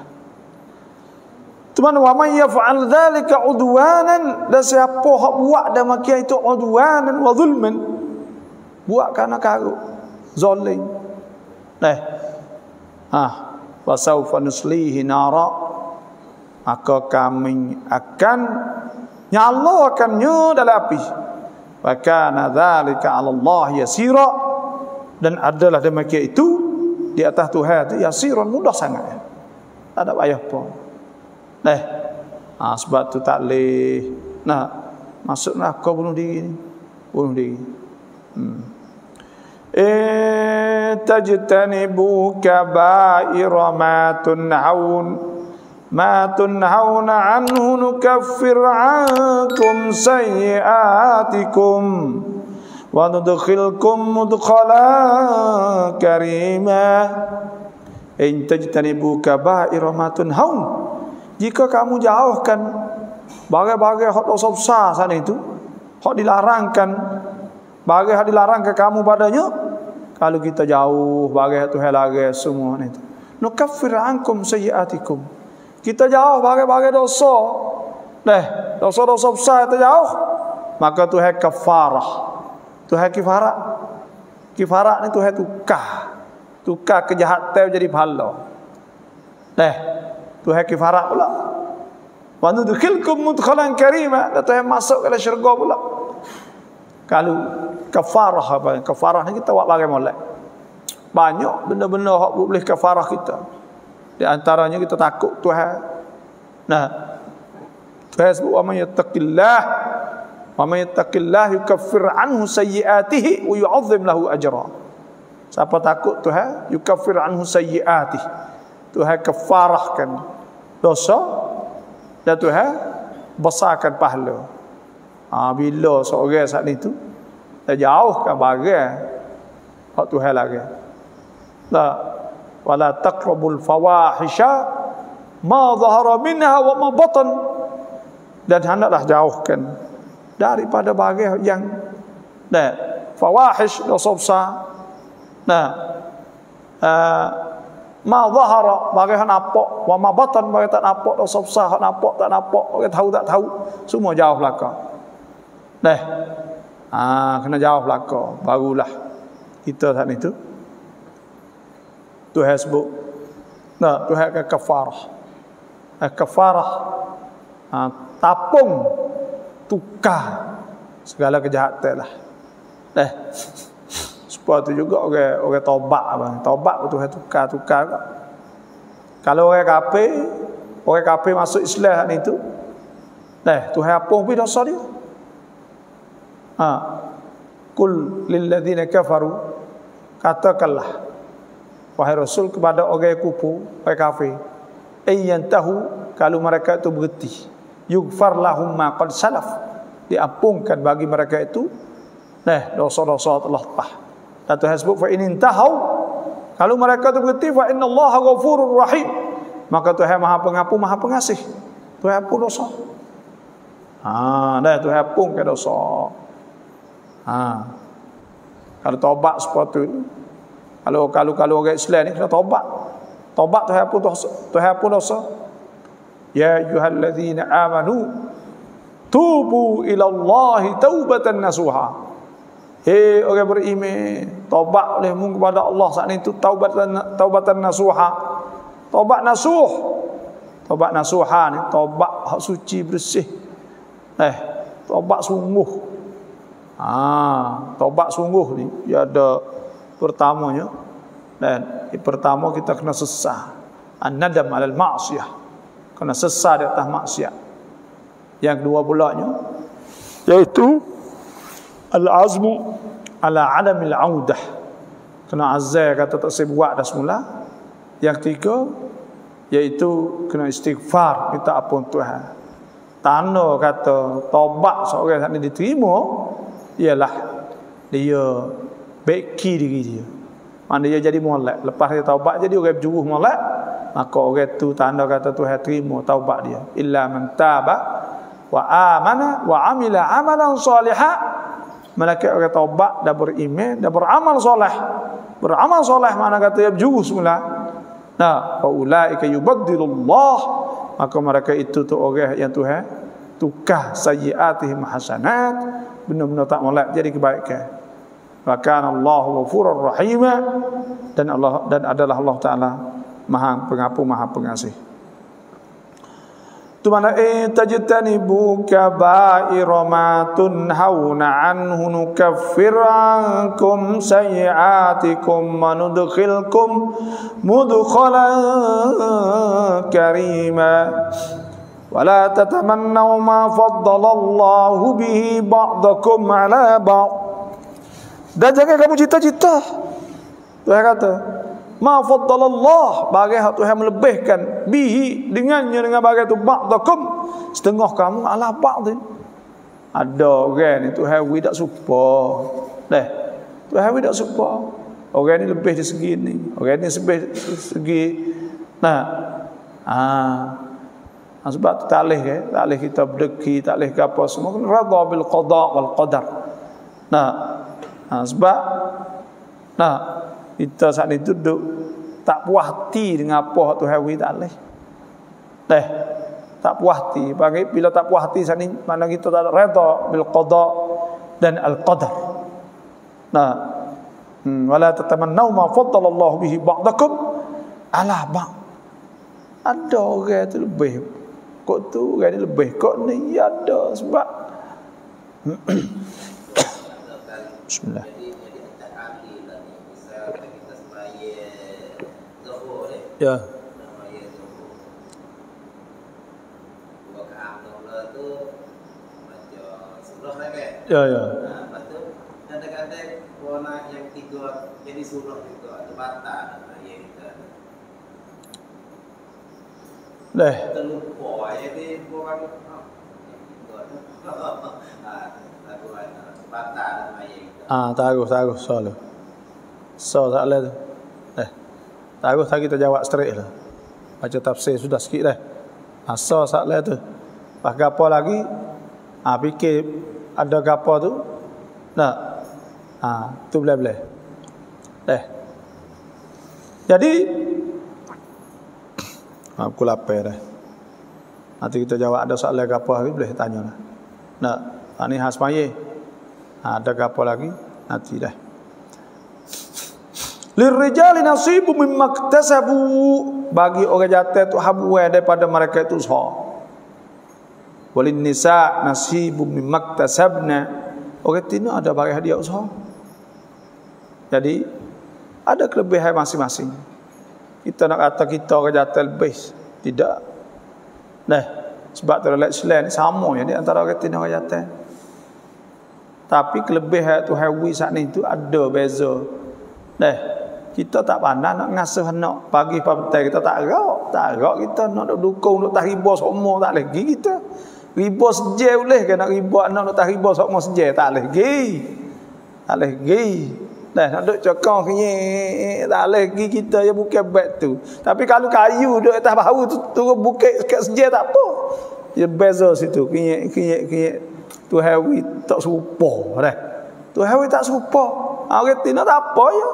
Tuan wa may yaf'al dhalika udwanan dan siapa hak buat dan makia itu udwanan wa zulman buat kerana karut zalim. Dah. Ah, wa sawfa nuslihi nara maka kami akan nyalakannya dalam api wa kana dzalika 'ala Allah yasira. Dan adalah demikian itu di atas Tuhan itu yasiran mudah sangat. Tak ada payah pun. Eh ha, sebab tu tak leh nah masuk neraka bunuh diri ni. Bunuh diri. Hmm. Eh tajtanibu kaba'ira ma tunhaun ما تنهون عنه نكفر عنكم سيئاتكم وندخلكم مدخلا كريما إن تجتنبوا كبائر ما تنهون jika kamu jauhkan bagai-bagai hak dosa besar sana itu hak dilarangkan bagai hak dilarang ke kamu padanya kalau kita jauh bagai tu halage semua itu nukaffir ankum sayiatikum kita jauh bagai-bagai dosa. Deh, dosa-dosa besar kita jauh. Maka Tuhan kafarah. Tuhan kifarah. Kifarah ni Tuhan tukar. Tukar kejahatan jadi pahala. Deh, Tuhan kifarah pula. Wa nudkhilkum mudkhalan karima. Dan Tuhan masuk ke syurga pula. Kalau kafarah apa? Kafarah ni kita buat bagaimana? Banyak benda-benda yang boleh kafarah kita. Di antaranya kita takut Tuhan. Nah, Tuhan sebut wa may yattaqillah wa may yattaqillah yukaffir anhu sayyi'atihi wa yu'azzim lahu ajra. Siapa takut Tuhan, yukaffir anhu sayyi'atihi. Tuhan kafarahkan dosa dan Tuhan besarkan pahala. Ha, bila seorang saat itu dia jauhkan bagai hak Tuhan lagi. Nah, wala taqrabul fawahisha. Ma dhahara minha wa ma batan. Dan hendaklah jauhkan daripada bagai yang nah fawahish dosa nah uh, ma dhahara bagai nampak wa ma batan bagai tak nampak dosa besar nampak tak nampak bagai tahu tak tahu semua jauh belaka. Nah ah kena jauh belaka barulah kita saat itu Tuhan sebut nah Tuhan akan kafarah. Eh, kafarah ha, tapung tukar. Segala kejahatan lah. Eh [LAUGHS] supaya tu juga orang orang tobat abang. Tobat Tuhan tukar tukar kalau orang kafir orang kafir masuk Islam ni tu eh Tuhan apa pun dosa dia. Ha. Kul lil ladzina kafaru katakanlah wahai rasul kepada orang kupu wahai kafir ayyan tahu kalau mereka itu berhenti yughfar lahum ma qad salaf diampunkan bagi mereka itu nah dosa-dosa telah lepas. Dan Tuhan sebut fa in tahu kalau mereka itu berhenti fa inna Allah ghafurur rahim maka Tuhan Maha Pengampun Maha Pengasih. Tuhan pun dosa. Ha dah Tuhan pun ke dosa. Ha. Kalau taubat seperti kalau kalau kalau orang Islam ni kena taubat. Taubat tu hapus dosa. Tu hapus dosa. Ya ayyuhallazina amanu tubu ila Allah taubatan nasuha. Hei orang beriman, taubat olehmu kepada Allah saat itu taubatan taubatan nasuha. Taubat nasuh. Taubat nasuha ni taubat hak suci bersih. Eh, taubat sungguh. Ah, taubat sungguh ni dia ada pertamanya dan pertama kita kena sesah. An-nadam alal ma'siyah. Kena sesat di atas maksiat. Yang kedua pula nya iaitu al-azmu ala adamil audah kena azal kata tak saya buat dah semula. Yang ketiga iaitu kena istighfar minta ampun Tuhan. Tanda kata tobat seorang tak diterima ialah dia beki diri dia. Mana dia jadi molek. Lepas dia taubat jadi orang berjuruh molek maka orang tu tanda kata Tuhan terima taubat dia. Illa man taba wa amana wa amila amalan salihah. Malaikat orang taubat dan beriman dan beramal soleh. Beramal soleh mana kata dia berjuruh semula. Nah fa ulaika yubaddilullah. Maka mereka itu tu orang yang Tuhan tukar sayyiatihim hasanat. Benar-benar tak molek jadi kebaikan wa kana Allahu ghafurur rahim dan Allah dan adalah Allah taala Maha Pengampun Maha Pengasih tu mana in tajtanibu kaba'ira ma tunhauna anhu nukaffir ankum sayiatikum wa nudkhilkum mudkhalan karima ولا تتمنوا ما فضل الله به بعضكم على بعض dan jangan kamu cita-cita. Tuhan kata, "Ma faddalallah," bagi hak Tuhan melebihkan bihi dengannya dengan bagi tu ba'dakum setengah kamu ala ba'din. Ada orang ni Tuhan wi tak supa. Deh. Tuhan wi tak supa. Orang ni lebih di segi ni. Orang ni lebih segi nah. Ah. Ha, sebab tu tak boleh ke? Tak boleh kita berdeki, tak boleh ke apa semua. Radha bil qada wal qadar. Nah, Ha, sebab nah kita saat itu duduk tak puas hati dengan apa tu hawi tak leh. Teh tak puas hati. Bagi bila tak puas hati saat ini mana kita tak redha bil qada dan al qadar. Nah, hmm, wala tatamannu ma faddala Allah bihi ba'dakum ala ba'. Ada orang tu lebih. Kok tu orang ni lebih. Kok ni ada sebab [CLEARS THROAT] Bismillah. Ya. Ya ya. Lepas tu kadang-kadang warna yang tiga jadi surah juga ada bata ya kita. Leh. Terlupa jadi bukan Ah, taruh, taruh, soal. So tak tu. Eh. Taruh tak kita jawab straight lah. Baca tafsir sudah sikit dah. Ah, so tak tu. Pas gapo lagi? Ah, fikir ada gapo tu? Nah. Ah, tu boleh boleh. Eh. Jadi [COUGHS] ah, aku lapar dah. Nanti kita jawab ada soalan gapo lagi boleh tanya lah. Nah, ini khas mayeh. Ha, ada apa lagi? Nanti dah. Lirijali nasibu mimma iktasabu bagi orang jatuh tu habuai daripada mereka itu usaha. Walin nisa nasibu mimma iktasabna. Orang tina ada bagi hadiah usaha. Jadi ada kelebihan masing-masing. Kita nak kata kita orang jatuh lebih tidak. Nah, sebab terlalu selain sama ya di antara orang tina orang jatuh. Tapi kelebihan tu hawi saat ni tu ada beza. Dah. Kita tak pandai nak ngasuh anak pagi petang kita tak rak, tak rak kita nak dukung nak tak riba semua tak lagi kita. Riba seje boleh ke nak riba anak nak tak riba semua seje tak lagi. Tak lagi. Dah nak duk cakap kenye tak lagi kita yang bukan bet tu. Tapi kalau kayu duk atas bau tu turun bukit sikit seje tak apa. Ya beza situ kenye kenye kenye tu hawi tak serupa dah. Tu hawi tak serupa. Orang tina tak apa ya.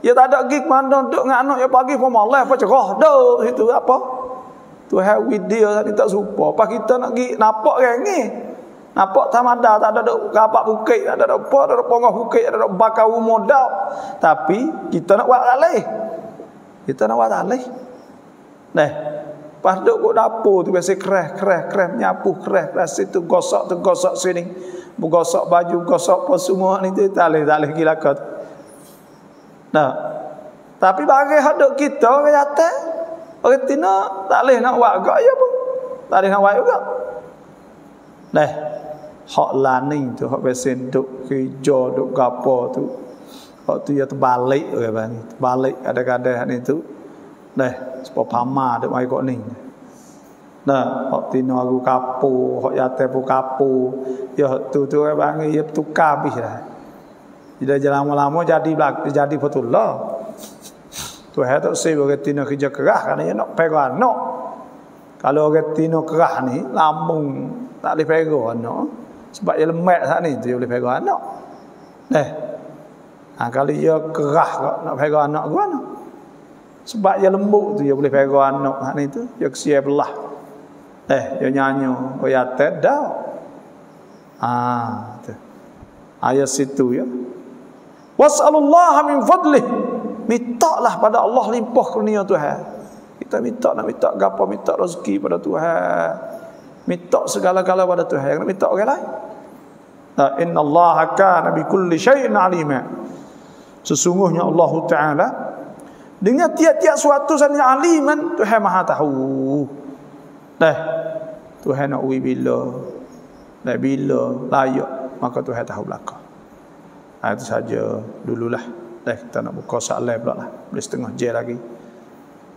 Ya tak ada gig mana duk dengan anak ya pagi pun malas apa cerah dah situ apa. Tu hawi dia tadi tak serupa. Apa kita nak gig nampak kan ni? Nampak tamada tak ada duk kapak bukit, tak ada apa, tak ada pongah bukit, ada bakar rumah. Tapi kita nak buat alih. Kita nak buat alih. Nah, Pas duk kat dapur tu biasa kerah, kerah, kerah menyapu, kerah, kerah situ gosok tu gosok sini. Gosok baju, gosok apa semua ni tu tak boleh, tak boleh gila kat. Nah. Tapi bagi hak duk kita orang jatuh, orang tina tak boleh nak buat gak ya pun. Tak ada yang baik juga. Dah. Hak laning tu, hak pesen duk kerja, duk gapo tu. Hak tu ya terbalik. Terbalik ada-ada ni tu. Dah, sebab pama duk mai kok ni. Nah, hak tino aku kapu, hak yate pu kapu. Ya tu tu orang bang, ya tukar habis dah. Bila jalan lama jadi jadi betul lah. Tu hai tak sih bagi tino kerja kerah kan ya nak pegang anak. Kalau orang tino kerah ni lambung tak boleh pegang anak. Sebab dia lemak saat ni dia boleh pegang anak. Eh. Ha, kalau dia kerah kok nak pegang anak gua anak. Sebab dia lembut tu dia boleh pegang anak saat ni tu. Dia kesia belah. Eh, dia nyanyi. Oh ya tak dah. Ah, tu. Ayat situ ya. Was'alullah min fadlih. Mintalah pada Allah limpah kurnia Tuhan. Kita minta nak minta gapo minta rezeki pada Tuhan. Minta segala-gala pada Tuhan. Jangan minta orang lain. La inna Allah kana bi kulli syai'in alima. Sesungguhnya Allah Taala dengan tiap-tiap suatu sahaja aliman Tuhan Maha tahu. Dah. Tuhan nak uwi bila. Dah bila layak maka Tuhan tahu belaka. Ha, itu saja dululah. Dah kita nak buka soalan pula lah. Boleh setengah je lagi.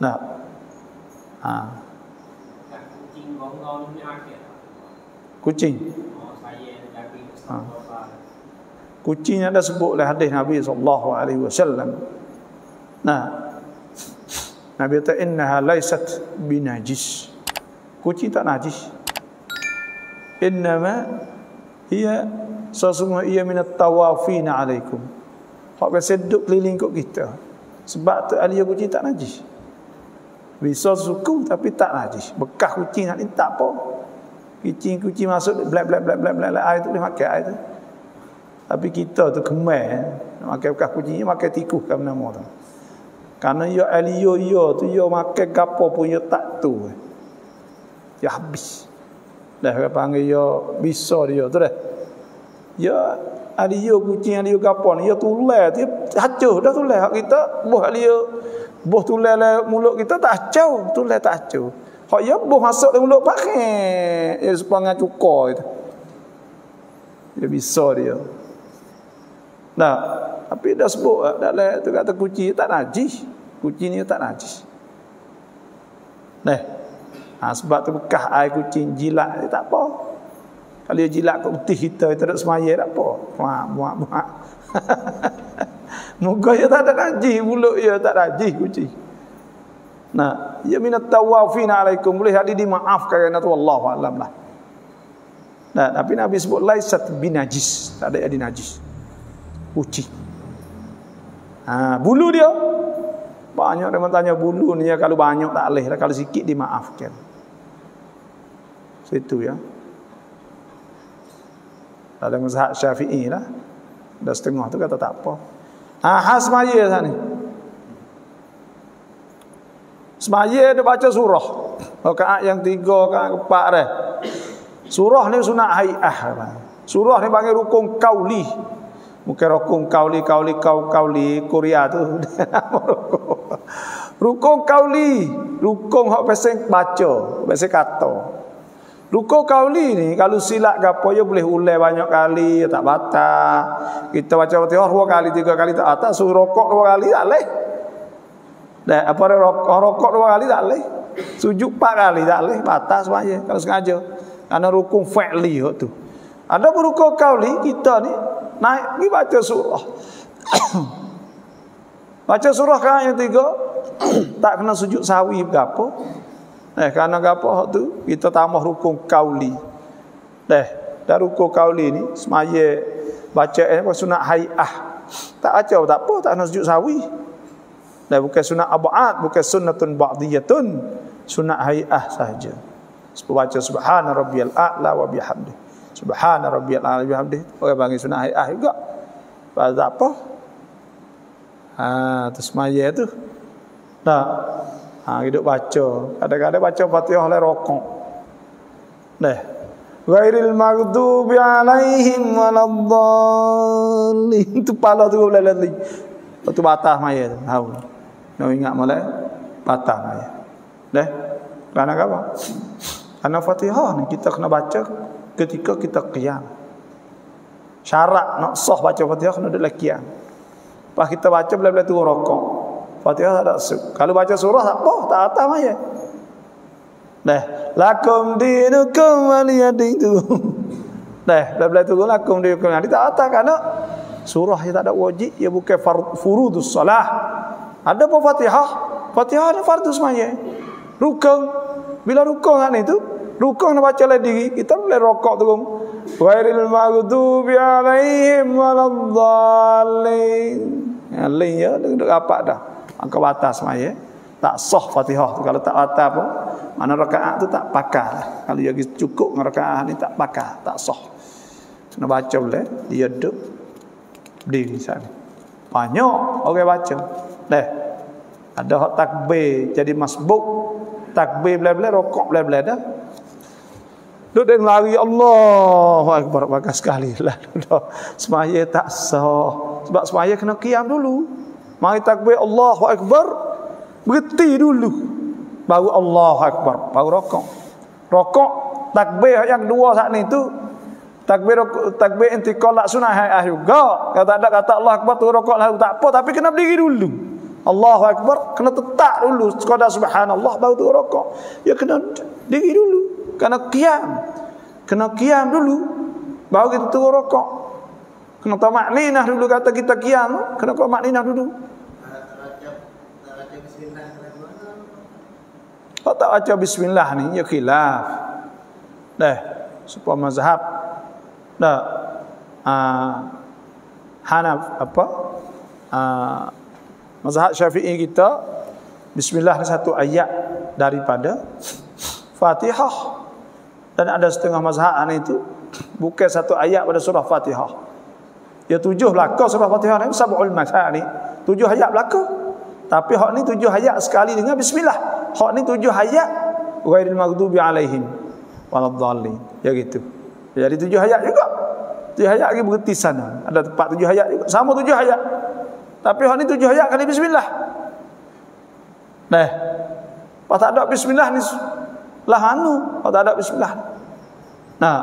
Nah. Ha. Kucing. Ha. Kucing ada sebut oleh hadis Nabi sallallahu alaihi wasallam. Nah. Nabi kata innaha laysat binajis. Kucing tak najis. Innama hiya sesungguhnya ia minat tawafina alaikum. Hak duduk keliling kot kita. Sebab tu alia kucing tak najis. Bisa suku tapi tak najis. Bekas kucing ni tak apa. Kucing-kucing masuk blak blak blak blak blak air tu boleh makan air tu. Tapi kita tu kemai eh. nak makan bekas kucing makan tikus kan nama tu. Karena ya alio yo tu yo makan gapo pun yo tak tu. Ya habis. Dah panggil yo bisa dia tu dah. Ya yo kucing ada yo gapo ni yo tulai dia hancur dah tulai hak kita boh dia boh tulai le mulut kita tak hacau tulai tak hacau hak ya boh masuk dalam mulut pakai. Ya sepangan cuka itu dia bisa dia. Nah tapi dah sebut dah le tu kata kucing tak najis kucing ni tak najis nah ha, sebab tu bekas air kucing jilat tak apa kalau dia jilat kat putih kita, kita tak semaya tak apa. Muak, muak, muak. [LAUGHS] Muka dia tak ada najis, mulut dia tak najis kucing. Nah, ya minat tawafina alaikum boleh hadir dimaafkan kerana tu Allah alam lah. Nah, tapi Nabi sebut laisat binajis, tak ada jadi najis. Kucing. Ha, bulu dia banyak orang tanya bulu ni ya kalau banyak tak boleh lah kalau sikit dimaafkan. Situ ya. Dalam mazhab syafi'i lah. Dah setengah tu kata tak apa. Ha, ha semaya sana ni. Semaya dia baca surah. Rakaat yang tiga, rakaat keempat dah. Surah ni sunat hai'ah. Surah ni panggil rukun kauli. Bukan rukun kauli, kauli, kauli, kauli, Korea tu. [LAUGHS] rukun kauli. Rukun hak pasal baca. Pasal kata. Ruko kauli ni kalau silap apa ya boleh ulai banyak kali tak batal. Kita baca Fatihah dua kali tiga kali tak atas suruh rokok dua kali tak leh. Dah apa rokok, rokok dua kali tak leh. Sujud empat kali tak leh batal semaya kalau sengaja. Karena rukun fi'li tu. Ada beruko kauli kita ni naik ni baca surah. [COUGHS] baca surah kan yang tiga [COUGHS] tak kena sujud sawi ke apa. Eh kerana apa tu kita tambah rukun kauli. Deh, dah rukun kauli ni semaya baca eh sunat haiah. Tak aja tak apa tak nak sujud sawi. Dah bukan sunat abad, bukan sunnatun ba'diyatun, sunat haiah saja. Sebab baca subhana rabbiyal a'la wa bihamdi. Subhana rabbiyal a'la bihamdi. Orang panggil sunat haiah juga. Pada apa? Ha, tu semaya tu. Nah, Ha hidup baca. Kadang-kadang baca Fatihah le rokok. Deh. Ghairil maghdubi alaihim waladdallin. [LAUGHS] Tu pala tu boleh lali. Tu batas maya tu. Tahu. Nak ingat molek batas maya. Deh. Kerana apa? Karena Fatihah ni kita kena baca ketika kita qiyam. Syarat nak sah baca Fatihah kena duduk qiyam. Pas kita baca bila-bila turun rokok. Fatihah tak ada Kalau baca surah tak apa, tak atas maya. Dah, lakum dinukum waliyadin [LAUGHS] tu. Dah, bila-bila turun lakum dinukum. Nanti tak atas kerana surah yang tak ada wajib, ia bukan furudus salah. Ada apa Fatihah? Fatihah ada fardu semaya. Rukun. Bila rukun kan itu, rukun nak baca lagi, kita boleh rokok tu. Ghairil maghdubi alaihim waladdallin. Ya, lain ya, duduk rapat dah. Angka batas semaya. Tak sah Fatihah tu kalau tak batas pun mana rakaat tu tak pakar. Kalau dia cukup dengan rakaat ni tak pakar, tak sah. Kena baca boleh, dia duduk berdiri sana. Banyak orang baca. Dah. Ada hak takbir jadi masbuk. Takbir bela-bela rokok bela-bela dah. Duduk dan lari Allah Akbar bagus sekali [LAUGHS] lah. Semaya tak sah. Sebab semaya kena kiam dulu. Mari takbir Allah Akbar. Berhenti dulu. Baru Allah Akbar. Baru rokok. Rokok takbir yang dua saat ni tu Takbir takbir intikal lak sunah hai juga. Kalau tak ada kata Allah Akbar tu rokok lalu tak apa tapi kena berdiri dulu. Allahu Akbar kena tetap dulu sekadar subhanallah baru tu rokok. Ya kena diri dulu. Kena qiyam. Kena qiyam dulu baru kita tu rokok. Kena tamak ninah dulu kata kita qiyam, kena tamak ninah dulu. Kalau tak baca bismillah ni ya khilaf. Dah, supaya mazhab dah uh, Hanaf apa? Uh, mazhab Syafi'i kita bismillah ni satu ayat daripada Fatihah. Dan ada setengah mazhab ni itu bukan satu ayat pada surah Fatihah. Ya tujuh belaka surah Fatihah ni sab'ul masani. Tujuh ayat belaka. Tapi hak ni tujuh ayat sekali dengan bismillah. Hak ni tujuh ayat ghairil maghdubi alaihim waladdallin. Ya gitu. Jadi tujuh ayat juga. Tujuh ayat lagi berhenti sana. Ada tempat tujuh ayat juga. Sama tujuh ayat. Tapi hak ni tujuh ayat kali bismillah. Nah. Pas tak ada bismillah ni lah anu. Pas tak ada bismillah. Nah.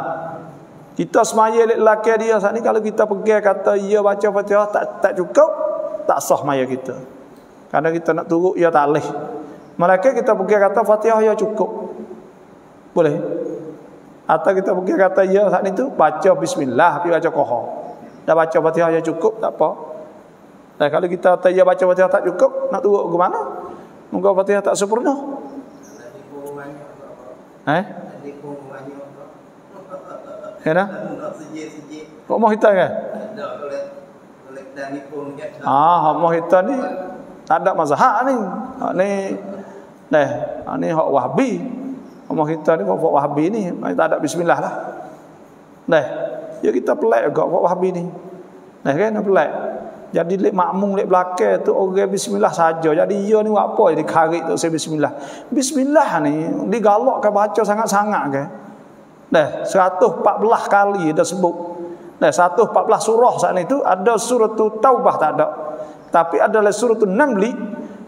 Kita semaya lelaki dia saat ni kalau kita pergi kata ia baca Fatihah tak tak cukup, tak sah maya kita. Karena kita nak turut ia tak leh. Malaikat kita pergi kata Fatihah ya cukup. Boleh? Atau kita pergi kata ya saat itu baca bismillah tapi baca qahar. Dah baca Fatihah ya cukup tak apa. Dan kalau kita kata ya baca Fatihah tak cukup, nak turut ke mana? Muka Fatihah tak sempurna. Eh? Kena? Kok mau hitam kan? Ah, mau hitam ni tak ada mazhab ni. Ha, ni Nah, ni hak Wahbi. Umar kita ni Wafat Wahabi ni Tak ada bismillah lah Nah Ya kita pelik juga Wafat Wahabi ni Nah kan pelik Jadi lek makmum lek belakang tu orang bismillah saja. Jadi ia ni buat apa jadi karik tu saya bismillah. Bismillah ni digalakkan baca sangat-sangat ke. Dah 114 kali dah sebut. Dah 114 surah saat itu ada surah tu Taubah tak ada. Tapi ada surah tu Namli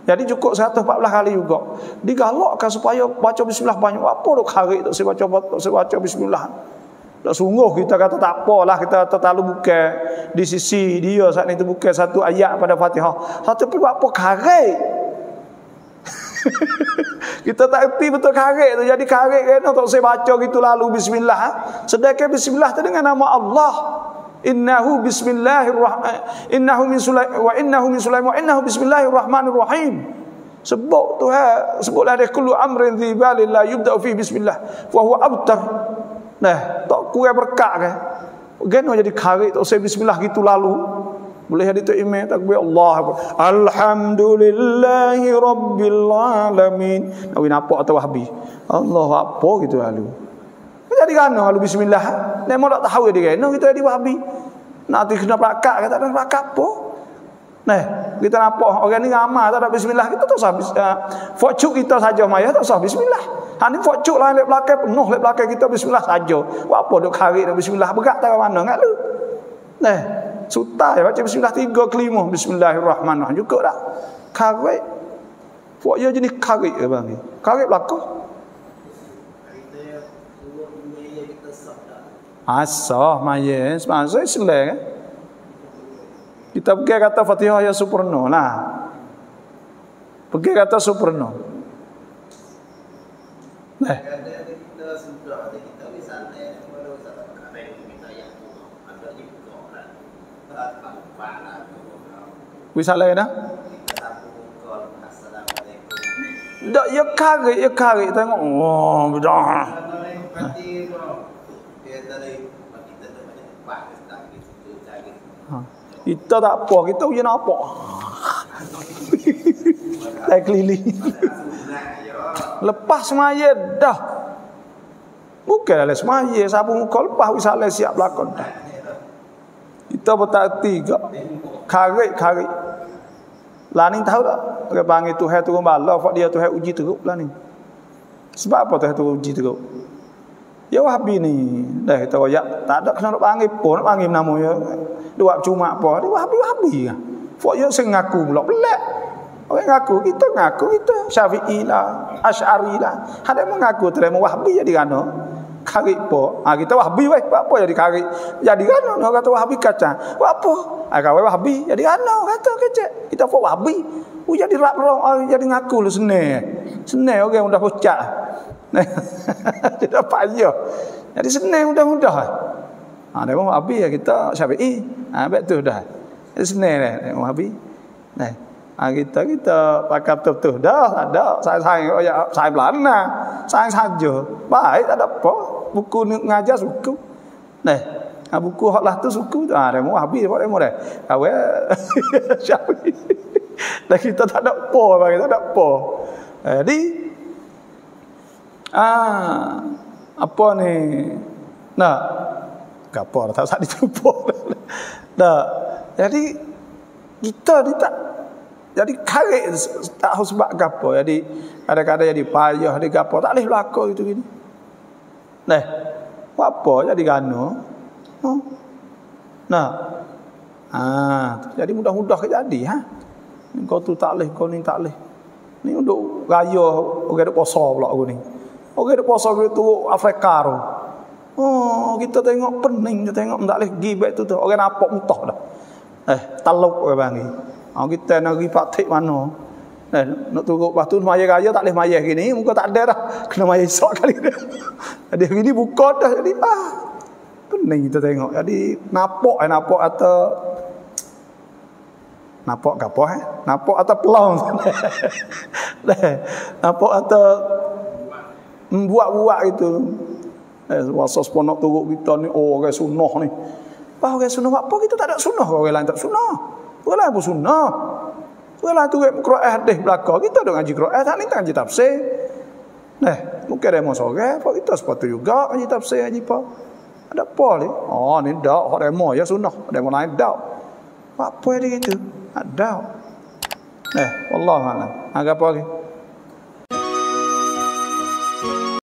jadi cukup 114 kali juga. Digalakkan supaya baca bismillah banyak. Apa dok hari tu saya baca baca bismillah. Tak sungguh kita kata tak apalah kita terlalu buka di sisi dia saat itu buka satu ayat pada Fatihah. Tapi apa kare? [LAUGHS] kita tak erti betul kare tu. Jadi kare kan tak saya baca gitu lalu bismillah. Sedekah bismillah tu dengan nama Allah innahu bismillahirrahman innahu min sulaiman wa innahu min sulaiman wa innahu bismillahirrahmanirrahim sebut tu ha sebutlah dia kullu amrin dhi balil la yubda fi bismillah wa huwa abtar nah tak kurang berkat ke? Kan jadi karik tak saya bismillah gitu lalu. Boleh ada tu email takbir Allah alhamdulillahi rabbil alamin. Nak nampak atau wahbi. Allah apa gitu lalu. Jadi kan kalau bismillah. Nek mau tak tahu dia kan. Kita jadi wahabi. Nanti kena pelakak kata ada pelakak apa? Nah, kita nampak orang ni ngamal tak ada bismillah kita tak usah uh, kita saja maya tak usah bismillah. Ha ni focuk lah lek belakang penuh lek belakang kita bismillah saja. Buat apa duk kari dak bismillah berat tak mana ngak lu. Nah, suta ya baca bismillah tiga kelima bismillahirrahmanirrahim juga dak. Kari. Fok ya jenis kari ke bang. Kari belakang. Asah mayat semasa selek kan. Kita pergi kata Fatihah ya superno lah. Pergi kata superno. Eh. Wisale dah. Tak ya kaget ya kaget tengok. Oh, bedah. Ha. Kita tak apa, kita punya apa? Dah [LAUGHS] keliling. [LAUGHS] Lepas semaya dah. Bukan ada semaya, sabu muka lepas wisale siap lakon dah. Kita bertati ke karik-karik. Ni tahu tak? Dia panggil Tuhan turun bala, Fak dia Tuhan uji teruk ni. Sebab apa Tuhan turun uji teruk? Ya wahabi ni. Dah kita royak. Tak ada kena nak panggil pun. Nak panggil nama ya. Dua cuma apa. Dia wahabi-wahabi lah. Fak dia sengaku pula. Pelik. Orang ngaku. Kita ngaku kita. Syafi'i lah. Ash'ari lah. Ada mengaku terima wahabi jadi kan? karik po. Ha, kita wahbi weh. Apa jadi karik? Jadi kan orang kata wahbi kacang. Apa? Ha, kau wahbi. Jadi kan kata kecek. Kita pun wahbi. Oh, jadi rak rong. Jadi ngaku lu. Senang orang okay, dah pucat. [LAUGHS] Tidak payah. Jadi senang mudah-mudah. Ha, dia pun wahbi ya kita syafi'i. Ha, betul dah. Jadi senang lah. Wahbi. Nah. Ha, kita kita pakai betul-betul dah ada saya sayang oh ya saya belana sayang saja baik ada apa buku ngajar suku nah ha, buku hak lah tu suku tu ha demo habis apa demo dah siapa dah kita tak ada apa bagi tak ada apa jadi ah apa ni nah gapo tak usah ditumpuk [LAUGHS] dah jadi kita ni tak jadi karik tak tahu sebab gapo. Jadi kadang-kadang jadi payah di gapo. Tak boleh berlaku itu gini. Nah, apa jadi gano? Nah. Ah, jadi mudah-mudah jadi ha. Kau tu tak boleh, kau ni tak boleh. Ni untuk raya orang duk puasa pula aku ni. Orang duk puasa tu Afrika tu. Oh, kita tengok pening, kita tengok tak boleh gibet tu tu. Orang nampak mutah dah. Eh, taluk orang panggil. Ha, kita nak pergi praktik mana? Eh, nak turut lepas tu maya raya tak boleh maya gini. Muka tak ada dah. Kena maya esok kali dah. [LAUGHS] Jadi hari ni buka dah. Jadi ah, pening kita tengok. Jadi napok eh, napok atau Napok ke apa eh? Napok atau pelong. [LAUGHS] napok atau buat-buat itu. Eh, wasa seponok turut kita ni. Oh, orang sunnah ni. Apa orang sunnah? Apa kita tak ada sunnah? Orang lain tak sunnah. Wala pun sunnah. Wala tu kat Quran hadis belaka. Kita dah ngaji Quran, tak ni tak ngaji tafsir. Nah, mungkin ada mau sore, apa kita sepatu juga ngaji tafsir ngaji apa. Ada apa ni? Oh, ni dak hak demo ya sunnah. Demo lain dak. Apa dia gitu? Ada. Eh, wallahu a'lam. Agak apa lagi?